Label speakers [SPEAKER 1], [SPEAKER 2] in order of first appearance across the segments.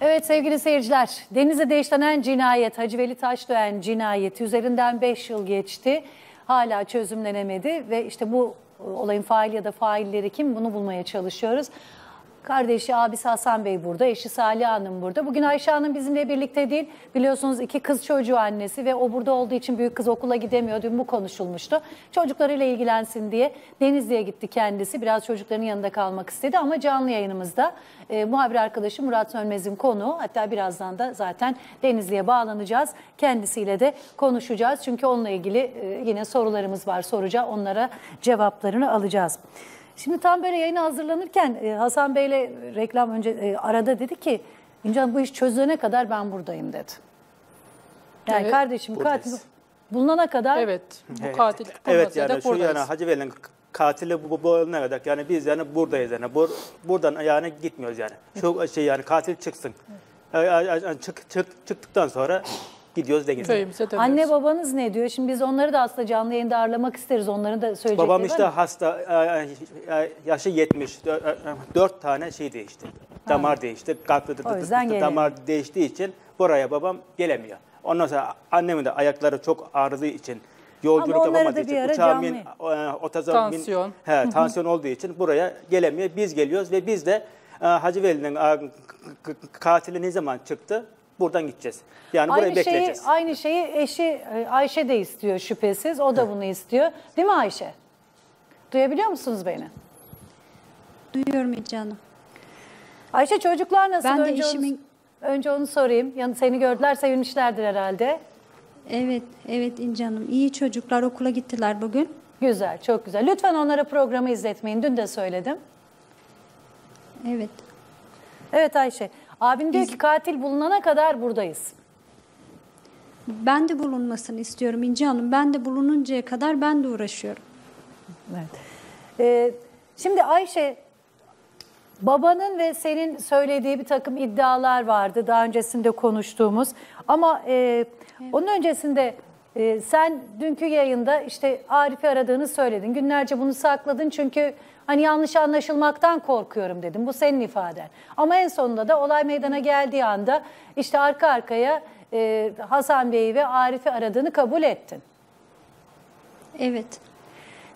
[SPEAKER 1] Evet sevgili seyirciler, Denizli'de işlenen cinayet, Hacı Veli Taşdöğen cinayeti üzerinden 5 yıl geçti. Hala çözümlenemedi ve işte bu olayın faili ya da failleri kim bunu bulmaya çalışıyoruz. Kardeşi abisi Hasan Bey burada, eşi Salih Hanım burada. Bugün Ayşe Hanım bizimle birlikte değil. Biliyorsunuz iki kız çocuğu annesi ve o burada olduğu için büyük kız okula gidemiyor. Dün bu konuşulmuştu. Çocuklarıyla ilgilensin diye Denizli'ye gitti kendisi. Biraz çocukların yanında kalmak istedi ama canlı yayınımızda e, muhabir arkadaşım Murat Sönmez'in konuğu. Hatta birazdan da zaten Denizli'ye bağlanacağız. Kendisiyle de konuşacağız. Çünkü onunla ilgili e, yine sorularımız var soracağız. Onlara cevaplarını alacağız. Şimdi tam böyle yayına hazırlanırken e, Hasan Bey'le reklam önce e, arada dedi ki İncan bu iş çözülene kadar ben buradayım dedi. Yani
[SPEAKER 2] Evet.
[SPEAKER 1] kardeşim
[SPEAKER 3] Buradayız.
[SPEAKER 1] katil bulunana kadar
[SPEAKER 2] Evet. Bu
[SPEAKER 3] Evet.
[SPEAKER 2] katil
[SPEAKER 3] Evet
[SPEAKER 2] bulunmasaydı
[SPEAKER 3] yani şu
[SPEAKER 2] buradayız.
[SPEAKER 3] yani Hacı Veli'nin katili bu, bu, bu ne kadar yani biz yani buradayız yani Bur, buradan yani gitmiyoruz yani. Şu şey yani katil çıksın. Yani, yani çık, çık, çıktıktan sonra gidiyoruz.
[SPEAKER 2] Köyümüze dönüyoruz.
[SPEAKER 1] Anne babanız ne diyor? Şimdi biz onları da aslında canlı yayında ağırlamak isteriz. Onların da söyleyecekleri
[SPEAKER 3] Babam
[SPEAKER 1] var
[SPEAKER 3] işte
[SPEAKER 1] mı?
[SPEAKER 3] hasta, e, e, yaşı 70, dö- e, dört tane şey değişti. Damar değişti. Kalktı,
[SPEAKER 1] O yüzden gelemiyor.
[SPEAKER 3] damar değiştiği için buraya babam gelemiyor. Ondan sonra annemin de ayakları çok ağrıdığı için yolculuk yapamadığı
[SPEAKER 1] da
[SPEAKER 3] için e, otoza bin-
[SPEAKER 2] Tansiyon.
[SPEAKER 3] he, tansiyon olduğu için buraya gelemiyor. Biz geliyoruz ve biz de e, Hacı Veli'nin e, katili ne zaman çıktı? Buradan gideceğiz. Yani burayı
[SPEAKER 1] Aynı şeyi,
[SPEAKER 3] bekleyeceğiz.
[SPEAKER 1] aynı şeyi eşi e, Ayşe de istiyor şüphesiz. O da bunu istiyor. Değil mi Ayşe? Duyabiliyor musunuz beni?
[SPEAKER 4] Duyuyorum Ece Hanım.
[SPEAKER 1] Ayşe çocuklar nasıl?
[SPEAKER 4] Ben de
[SPEAKER 1] önce,
[SPEAKER 4] eşimin-
[SPEAKER 1] onu, önce onu sorayım. Yani seni gördüler sevinmişlerdir herhalde.
[SPEAKER 4] Evet, evet İnce Hanım. İyi çocuklar okula gittiler bugün.
[SPEAKER 1] Güzel, çok güzel. Lütfen onlara programı izletmeyin. Dün de söyledim.
[SPEAKER 4] Evet.
[SPEAKER 1] Evet Ayşe. Abin diyor ki katil bulunana kadar buradayız.
[SPEAKER 4] Ben de bulunmasını istiyorum İnce Hanım. Ben de bulununcaya kadar ben de uğraşıyorum.
[SPEAKER 1] Evet. Ee, şimdi Ayşe, babanın ve senin söylediği bir takım iddialar vardı daha öncesinde konuştuğumuz. Ama e, onun öncesinde e, sen dünkü yayında işte Arif'i aradığını söyledin. Günlerce bunu sakladın çünkü hani yanlış anlaşılmaktan korkuyorum dedim. Bu senin ifaden. Ama en sonunda da olay meydana geldiği anda işte arka arkaya e, Hasan Bey'i ve Arif'i aradığını kabul ettin.
[SPEAKER 4] Evet.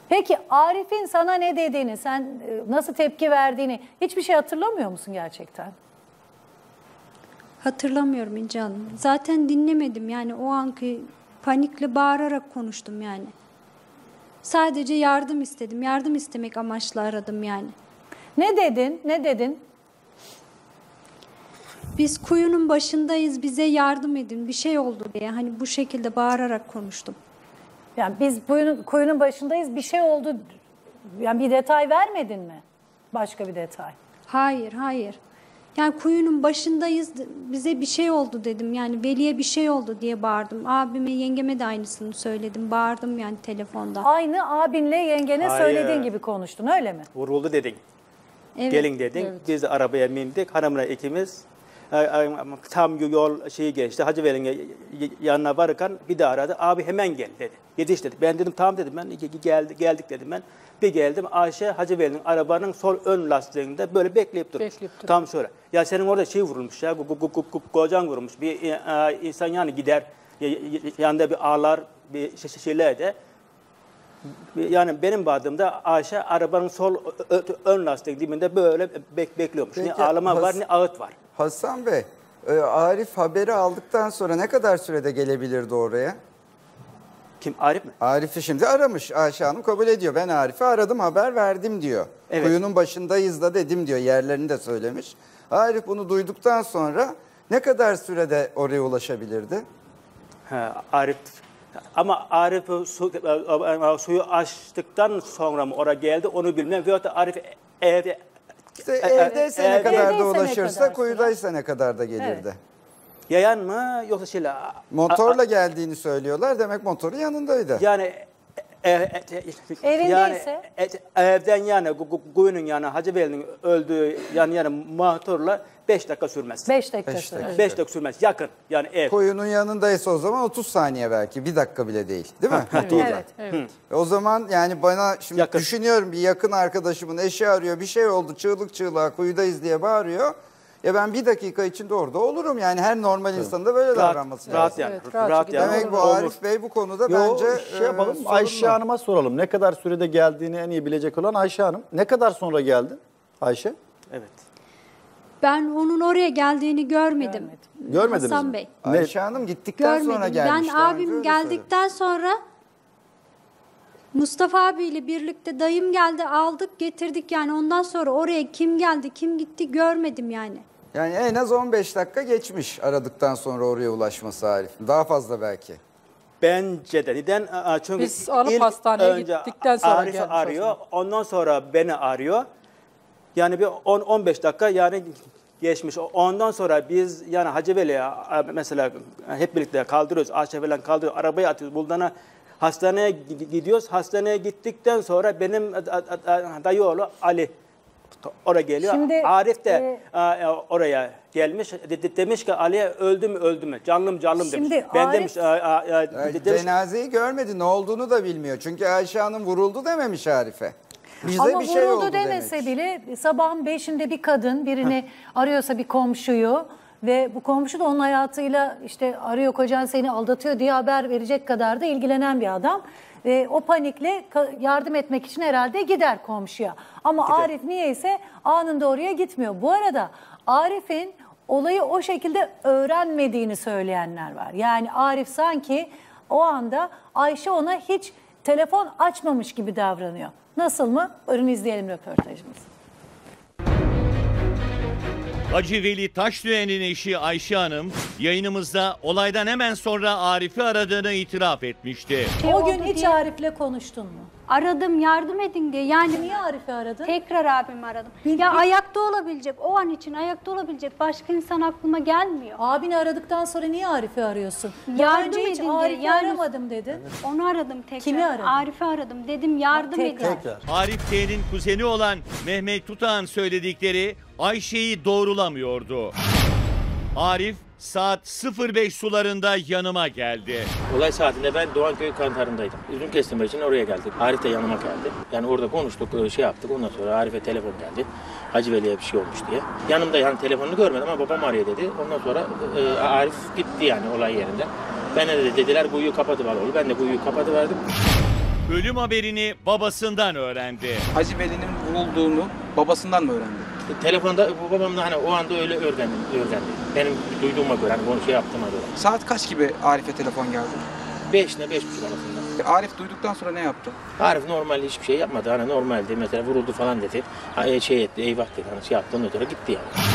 [SPEAKER 1] Peki Arif'in sana ne dediğini, sen e, nasıl tepki verdiğini hiçbir şey hatırlamıyor musun gerçekten?
[SPEAKER 4] Hatırlamıyorum İnce Hanım. Zaten dinlemedim yani o anki panikle bağırarak konuştum yani. Sadece yardım istedim. Yardım istemek amaçlı aradım yani.
[SPEAKER 1] Ne dedin? Ne dedin?
[SPEAKER 4] Biz kuyunun başındayız bize yardım edin bir şey oldu diye hani bu şekilde bağırarak konuştum.
[SPEAKER 1] Yani biz kuyunun, kuyunun başındayız. Bir şey oldu. Yani bir detay vermedin mi? Başka bir detay.
[SPEAKER 4] Hayır, hayır. Yani kuyunun başındayız, bize bir şey oldu dedim. Yani Veli'ye bir şey oldu diye bağırdım. Abime, yengeme de aynısını söyledim. Bağırdım yani telefonda.
[SPEAKER 1] Aynı abinle yengene
[SPEAKER 3] Hayır.
[SPEAKER 1] söylediğin gibi konuştun öyle mi?
[SPEAKER 3] Vuruldu dedin.
[SPEAKER 4] Evet.
[SPEAKER 3] Gelin dedin. Biz de arabaya bindik. Hanımla ikimiz tam yol şeyi geçti. Hacı Veli'nin yanına varırken bir de aradı. Abi hemen gel dedi. Yetiş dedi. Ben dedim tamam dedim ben. Geldi, geldik dedim ben. Bir geldim Ayşe Hacı Veli'nin arabanın sol ön lastiğinde böyle bekleyip durmuş.
[SPEAKER 2] Bekleyip duruyor.
[SPEAKER 3] Tam şöyle. Ya senin orada şey vurulmuş ya. Gu, gu, gu, gu, gu- kocan vurmuş. Bir e, insan yani gider. Yanında bir ağlar bir şey- şeyler de. Yani benim bağdığımda Ayşe arabanın sol ön lastiğin dibinde böyle bek bekliyormuş. Ne
[SPEAKER 5] Peki,
[SPEAKER 3] ağlama var
[SPEAKER 5] Has-
[SPEAKER 3] ne ağıt var.
[SPEAKER 5] Hasan Bey, e, Arif haberi aldıktan sonra ne kadar sürede gelebilirdi oraya?
[SPEAKER 3] Kim Arif mi?
[SPEAKER 5] Arif'i şimdi aramış. Ayşe Hanım kabul ediyor. Ben Arif'i aradım haber verdim diyor.
[SPEAKER 3] Evet.
[SPEAKER 5] Kuyunun başındayız da dedim diyor. Yerlerini de söylemiş. Arif bunu duyduktan sonra ne kadar sürede oraya ulaşabilirdi?
[SPEAKER 3] Ha, Arif ama Arif su, e, suyu açtıktan sonra mı oraya geldi onu bilmem. Veyahut da Arif evde
[SPEAKER 5] İşte
[SPEAKER 3] E, e,
[SPEAKER 5] evdeyse ne kadar da ulaşırsa kuyudaysa ne kadar da gelirdi.
[SPEAKER 1] Evet.
[SPEAKER 3] yayan mı yoksa şeyle
[SPEAKER 5] Motorla geldiğini söylüyorlar. Demek motoru yanındaydı.
[SPEAKER 3] yani e, e, e,
[SPEAKER 1] Evindeyse?
[SPEAKER 3] yani, e, evden yani kuyunun yani Hacı Veli'nin öldüğü yani yani motorla 5 dakika sürmez.
[SPEAKER 1] 5 dakika
[SPEAKER 5] Beş dakika.
[SPEAKER 3] 5 dakika sürmez. Yakın yani ev.
[SPEAKER 5] Koyunun yanındaysa o zaman 30 saniye belki. Bir dakika bile değil. Değil mi?
[SPEAKER 1] Evet.
[SPEAKER 2] Evet.
[SPEAKER 5] O zaman yani bana şimdi
[SPEAKER 3] Yakın.
[SPEAKER 5] düşünüyorum bir yakın arkadaşımın eşi arıyor bir şey oldu çığlık çığlığa kuyudayız diye bağırıyor. Ya ben bir dakika içinde orada olurum yani her normal insanın da böyle davranması
[SPEAKER 3] rahat,
[SPEAKER 5] lazım.
[SPEAKER 3] yani.
[SPEAKER 2] Evet, rahat
[SPEAKER 3] rahat yani.
[SPEAKER 5] Demek bu
[SPEAKER 3] Olur.
[SPEAKER 5] Arif Bey bu konuda
[SPEAKER 6] Yo,
[SPEAKER 5] bence
[SPEAKER 6] şey yapalım
[SPEAKER 5] e,
[SPEAKER 6] Ayşe
[SPEAKER 5] sorunlu.
[SPEAKER 6] Hanım'a soralım. Ne kadar sürede geldiğini en iyi bilecek olan Ayşe Hanım. Ne kadar sonra geldin Ayşe?
[SPEAKER 3] Evet.
[SPEAKER 4] Ben onun oraya geldiğini görmedim.
[SPEAKER 6] Görmediniz
[SPEAKER 4] Hasan
[SPEAKER 6] mi?
[SPEAKER 4] Bey.
[SPEAKER 5] Ayşe Hanım gittikten
[SPEAKER 4] Görmedim.
[SPEAKER 5] sonra gelmiş.
[SPEAKER 4] ben
[SPEAKER 5] Daha önce
[SPEAKER 4] abim
[SPEAKER 5] öyle
[SPEAKER 4] geldikten sonra Mustafa abiyle birlikte dayım geldi aldık getirdik yani ondan sonra oraya kim geldi kim gitti görmedim yani.
[SPEAKER 5] Yani en az 15 dakika geçmiş aradıktan sonra oraya ulaşması Arif'in. Daha fazla belki.
[SPEAKER 3] Bence de. Neden? Aa, Çünkü
[SPEAKER 2] Biz alıp hastaneye
[SPEAKER 3] önce
[SPEAKER 2] gittikten sonra
[SPEAKER 3] Arif
[SPEAKER 2] gelmiş
[SPEAKER 3] arıyor. Ondan sonra beni arıyor. Yani bir 10-15 dakika yani geçmiş. Ondan sonra biz yani Hacı Veli'ye mesela hep birlikte kaldırıyoruz. Ayşe falan kaldırıyoruz. Arabaya atıyoruz. Buldan'a hastaneye gi- gidiyoruz. Hastaneye gittikten sonra benim dayı oğlu Ali oraya geliyor.
[SPEAKER 1] Şimdi,
[SPEAKER 3] Arif de
[SPEAKER 1] e,
[SPEAKER 3] a- oraya gelmiş. De- de- demiş ki Ali'ye öldü mü öldü mü? Canlı mı canlı mı demiş.
[SPEAKER 1] Şimdi
[SPEAKER 3] ben
[SPEAKER 1] Arif-
[SPEAKER 3] demiş, a- a- a-
[SPEAKER 5] Yani
[SPEAKER 3] de- demiş
[SPEAKER 5] cenazeyi görmedi ne olduğunu da bilmiyor. Çünkü Ayşe Hanım vuruldu dememiş Arif'e. Bize
[SPEAKER 1] Ama
[SPEAKER 5] bir şey
[SPEAKER 1] vuruldu
[SPEAKER 5] oldu
[SPEAKER 1] demese
[SPEAKER 5] demek.
[SPEAKER 1] bile sabahın beşinde bir kadın birini arıyorsa bir komşuyu ve bu komşu da onun hayatıyla işte arıyor kocan seni aldatıyor diye haber verecek kadar da ilgilenen bir adam. Ve o panikle yardım etmek için herhalde gider komşuya. Ama Arif niyeyse anında oraya gitmiyor. Bu arada Arif'in olayı o şekilde öğrenmediğini söyleyenler var. Yani Arif sanki o anda Ayşe ona hiç telefon açmamış gibi davranıyor. Nasıl mı? Buyurun izleyelim röportajımızı.
[SPEAKER 7] Hacı Veli Taşdöğen'in eşi Ayşe Hanım yayınımızda olaydan hemen sonra Arif'i aradığını itiraf etmişti.
[SPEAKER 4] Şey
[SPEAKER 1] o gün hiç
[SPEAKER 4] diye
[SPEAKER 1] Arif'le konuştun mu?
[SPEAKER 4] Aradım yardım edin diye yani
[SPEAKER 1] Niye Arif'i aradın?
[SPEAKER 4] tekrar abimi aradım.
[SPEAKER 1] Bir-
[SPEAKER 4] ya
[SPEAKER 1] bir-
[SPEAKER 4] ayakta olabilecek o an için ayakta olabilecek başka insan aklıma gelmiyor.
[SPEAKER 1] Abini aradıktan sonra niye Arif'i arıyorsun? Daha
[SPEAKER 4] Yardım
[SPEAKER 1] önce hiç
[SPEAKER 4] edin diye,
[SPEAKER 1] Arif'i
[SPEAKER 4] yani-
[SPEAKER 1] aramadım dedin.
[SPEAKER 4] Onu aradım tekrar.
[SPEAKER 1] Kimi aradın?
[SPEAKER 4] Arif'i aradım. Dedim yardım
[SPEAKER 1] Tekrar.
[SPEAKER 4] edin.
[SPEAKER 7] Arif T'nin kuzeni olan Mehmet Tutağ'ın söyledikleri Ayşe'yi doğrulamıyordu. Arif saat 05 sularında yanıma geldi.
[SPEAKER 8] Olay saatinde ben Doğanköy kantarındaydım. Üzüm kestirmek için oraya geldik. Arif de yanıma geldi. Yani orada konuştuk, şey yaptık. Ondan sonra Arif'e telefon geldi. Hacı Veli'ye bir şey olmuş diye. Yanımda yani telefonunu görmedim ama babam arıyor dedi. Ondan sonra e, Arif gitti yani olay yerinden. Ben de dediler kuyuyu kapadı oğlu. Ben de kuyuyu kapadı verdim.
[SPEAKER 7] Ölüm haberini babasından öğrendi.
[SPEAKER 9] Hacı Veli'nin vurulduğunu babasından mı öğrendi?
[SPEAKER 8] Telefonda babam da hani o anda öyle öğrendi. öğrendi. Benim duyduğuma göre, hani onu şey yaptığıma göre.
[SPEAKER 9] Saat kaç gibi Arif'e telefon geldi?
[SPEAKER 8] 5 ile 5.30 arasında.
[SPEAKER 9] E, Arif duyduktan sonra ne yaptı?
[SPEAKER 8] Arif normal hiçbir şey yapmadı. Hani normaldi. Mesela vuruldu falan dedi. Ha, e, şey etti, eyvah dedi. Hani şey yaptı. Ondan sonra gitti yani.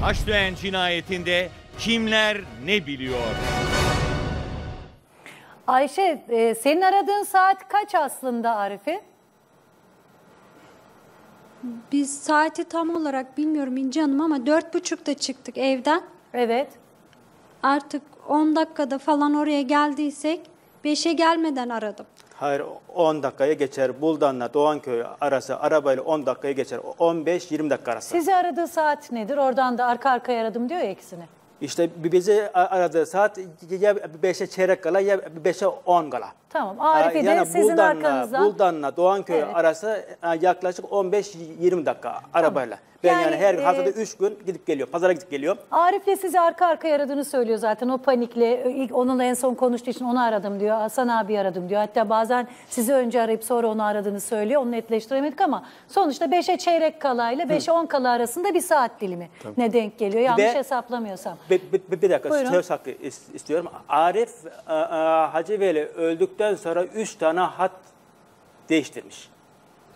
[SPEAKER 7] Taşdöğen cinayetinde kimler ne biliyor?
[SPEAKER 1] Ayşe e, senin aradığın saat kaç aslında Arif'i?
[SPEAKER 4] Biz saati tam olarak bilmiyorum İnci Hanım ama dört buçukta çıktık evden.
[SPEAKER 1] Evet.
[SPEAKER 4] Artık 10 dakikada falan oraya geldiysek 5'e gelmeden aradım.
[SPEAKER 3] Hayır 10 dakikaya geçer. Buldan'la Doğanköy arası arabayla 10 dakikaya geçer. 15-20 dakika arası.
[SPEAKER 1] Sizi aradığı saat nedir? Oradan da arka arkaya aradım diyor ya ikisini.
[SPEAKER 3] İşte bizi aradığı saat ya 5'e çeyrek kala ya 5'e 10 kala.
[SPEAKER 1] Tamam. Arif'i de sizin arkanızdan.
[SPEAKER 3] Buldan'la Doğanköy
[SPEAKER 1] Evet.
[SPEAKER 3] arası e, yaklaşık 15-20 dakika arabayla. Ben yani,
[SPEAKER 1] Yani,
[SPEAKER 3] her
[SPEAKER 1] e,
[SPEAKER 3] haftada 3 gün gidip geliyorum. Pazara gidip geliyorum.
[SPEAKER 1] Arif'le sizi arka arkaya aradığını söylüyor zaten. O panikle ilk onunla en son konuştuğu için onu aradım diyor. Hasan abi aradım diyor. Hatta bazen sizi önce arayıp sonra onu aradığını söylüyor. Onu netleştiremedik ama sonuçta 5'e çeyrek kalayla 5'e 10 kala arasında bir saat dilimi ne denk geliyor. Yanlış
[SPEAKER 3] Ve-
[SPEAKER 1] hesaplamıyorsam.
[SPEAKER 3] Bir, bir, bir dakika
[SPEAKER 1] Buyurun.
[SPEAKER 3] söz hakkı is- istiyorum. Arif e, e, Hacı Veli öldükten sonra 3 tane hat değiştirmiş.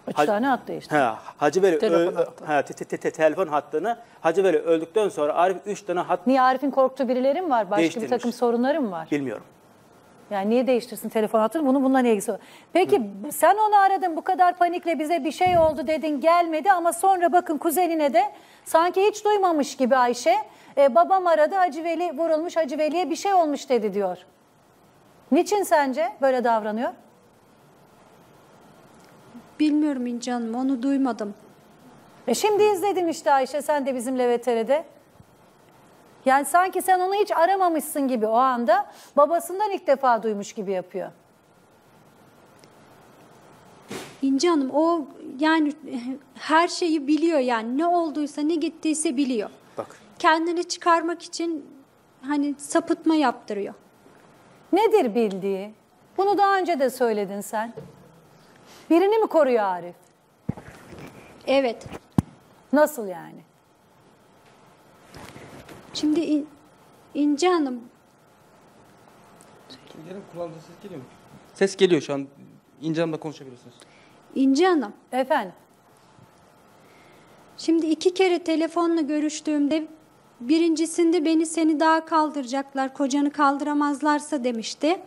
[SPEAKER 1] Üç
[SPEAKER 3] Hacı-
[SPEAKER 1] tane at değişti.
[SPEAKER 3] Ha, Hacı Veli
[SPEAKER 2] Telefon hattı.
[SPEAKER 3] ha, te- te- te- telefon hattını Hacı Veli öldükten sonra Arif 3 tane hat
[SPEAKER 1] Niye Arif'in korktuğu birileri mi var? Başka bir
[SPEAKER 3] Değiştirmiş.
[SPEAKER 1] takım sorunları mı var?
[SPEAKER 3] bilmiyorum.
[SPEAKER 1] Yani niye değiştirsin telefon hattını? Bunu bundan ilgisi var. Peki sen onu aradın bu kadar panikle bize bir şey oldu dedin gelmedi ama sonra bakın kuzenine de sanki hiç duymamış gibi Ayşe. e, babam aradı Hacı Veli vurulmuş Hacı Veli'ye bir şey olmuş dedi diyor. Niçin sence böyle davranıyor?
[SPEAKER 4] Bilmiyorum İnci Hanım onu duymadım.
[SPEAKER 1] E şimdi izledin işte Ayşe sen de bizimle VTR'de. Yani sanki sen onu hiç aramamışsın gibi o anda babasından ilk defa duymuş gibi yapıyor.
[SPEAKER 4] İnci Hanım o yani her şeyi biliyor yani ne olduysa ne gittiyse biliyor.
[SPEAKER 3] Bak
[SPEAKER 4] kendini çıkarmak için hani sapıtma yaptırıyor.
[SPEAKER 1] Nedir bildiği? Bunu daha önce de söyledin sen. Birini mi koruyor Arif?
[SPEAKER 4] Evet.
[SPEAKER 1] Nasıl yani?
[SPEAKER 4] Şimdi İn- İnce Hanım
[SPEAKER 9] ses geliyor mu? Ses geliyor şu an. İnce Hanım'la konuşabilirsiniz.
[SPEAKER 4] İnce Hanım
[SPEAKER 1] Efendim?
[SPEAKER 4] Şimdi iki kere telefonla görüştüğümde birincisinde beni seni daha kaldıracaklar, kocanı kaldıramazlarsa demişti.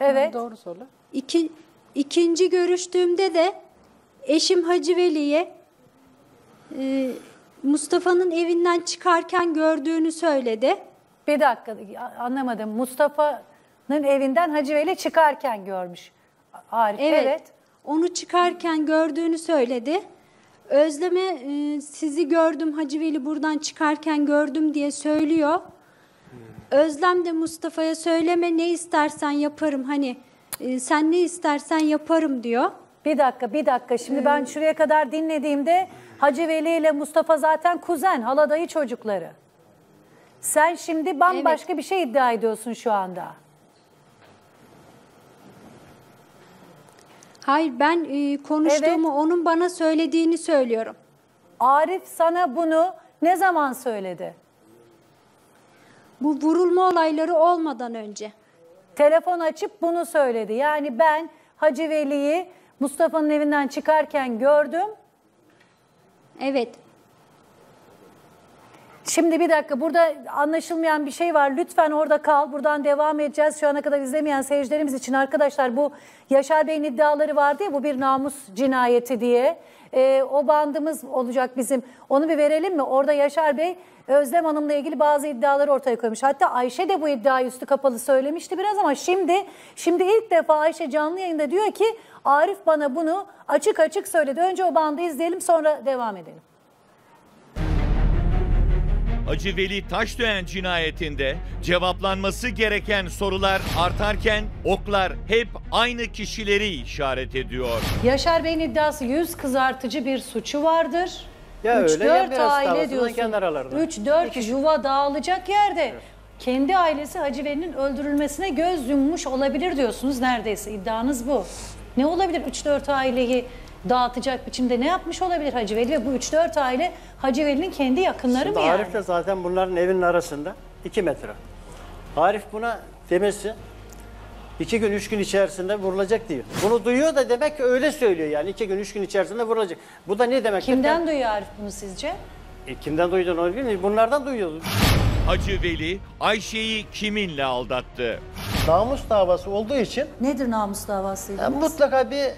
[SPEAKER 1] Evet.
[SPEAKER 6] Doğru söyle.
[SPEAKER 4] İki, ikinci görüştüğümde de eşim Hacı Veli'ye e, Mustafa'nın evinden çıkarken gördüğünü söyledi.
[SPEAKER 1] Bir dakika anlamadım. Mustafa'nın evinden Hacı Veli çıkarken görmüş. Arif.
[SPEAKER 4] Evet.
[SPEAKER 1] evet.
[SPEAKER 4] Onu çıkarken gördüğünü söyledi. Özleme e, sizi gördüm Hacı Veli buradan çıkarken gördüm diye söylüyor. Özlem de Mustafa'ya söyleme ne istersen yaparım hani e, sen ne istersen yaparım diyor.
[SPEAKER 1] Bir dakika, bir dakika. Şimdi ben şuraya kadar dinlediğimde Hacı Veli ile Mustafa zaten kuzen, haladayı çocukları. Sen şimdi bambaşka bir şey iddia ediyorsun şu anda.
[SPEAKER 4] Hayır ben e, konuştuğumu onun bana söylediğini söylüyorum.
[SPEAKER 1] Arif sana bunu ne zaman söyledi?
[SPEAKER 4] Bu vurulma olayları olmadan önce.
[SPEAKER 1] Telefon açıp bunu söyledi. Yani ben Hacı Veli'yi Mustafa'nın evinden çıkarken gördüm.
[SPEAKER 4] Evet.
[SPEAKER 1] Şimdi bir dakika burada anlaşılmayan bir şey var. Lütfen orada kal. Buradan devam edeceğiz. Şu ana kadar izlemeyen seyircilerimiz için arkadaşlar bu Yaşar Bey'in iddiaları vardı ya bu bir namus cinayeti diye. Ee, o bandımız olacak bizim. Onu bir verelim mi? Orada Yaşar Bey Özlem Hanım'la ilgili bazı iddiaları ortaya koymuş. Hatta Ayşe de bu iddiayı üstü kapalı söylemişti biraz ama şimdi şimdi ilk defa Ayşe canlı yayında diyor ki Arif bana bunu açık açık söyledi. Önce o bandı izleyelim sonra devam edelim.
[SPEAKER 7] Hacı Veli Taşdöğen cinayetinde cevaplanması gereken sorular artarken oklar hep aynı kişileri işaret ediyor.
[SPEAKER 1] Yaşar Bey'in iddiası yüz kızartıcı bir suçu vardır.
[SPEAKER 6] Ya öyle, ya
[SPEAKER 1] 3-4
[SPEAKER 6] biraz
[SPEAKER 1] aile diyorsun.
[SPEAKER 6] kendi aralarında.
[SPEAKER 1] 3-4 yuva dağılacak yerde. Kendi ailesi Hacı Veli'nin öldürülmesine göz yummuş olabilir diyorsunuz neredeyse. iddianız bu. Ne olabilir 3-4 aileyi dağıtacak biçimde ne yapmış olabilir Hacı Veli ve bu 3-4 aile Hacı Veli'nin kendi yakınları
[SPEAKER 2] Şimdi
[SPEAKER 1] mı yani?
[SPEAKER 2] Arif de zaten bunların evinin arasında 2 metre. Arif buna demesi iki gün, üç gün içerisinde vurulacak diyor. Bunu duyuyor da demek ki öyle söylüyor yani. iki gün, üç gün içerisinde vurulacak. Bu da ne demek?
[SPEAKER 1] Kimden duyuyor Arif bunu sizce?
[SPEAKER 2] E, kimden duyduğunu onu bilmiyorum. Bunlardan duyuyordu.
[SPEAKER 7] Hacı Veli Ayşe'yi kiminle aldattı?
[SPEAKER 2] Namus davası olduğu için
[SPEAKER 1] Nedir namus davası?
[SPEAKER 2] yani mutlaka bir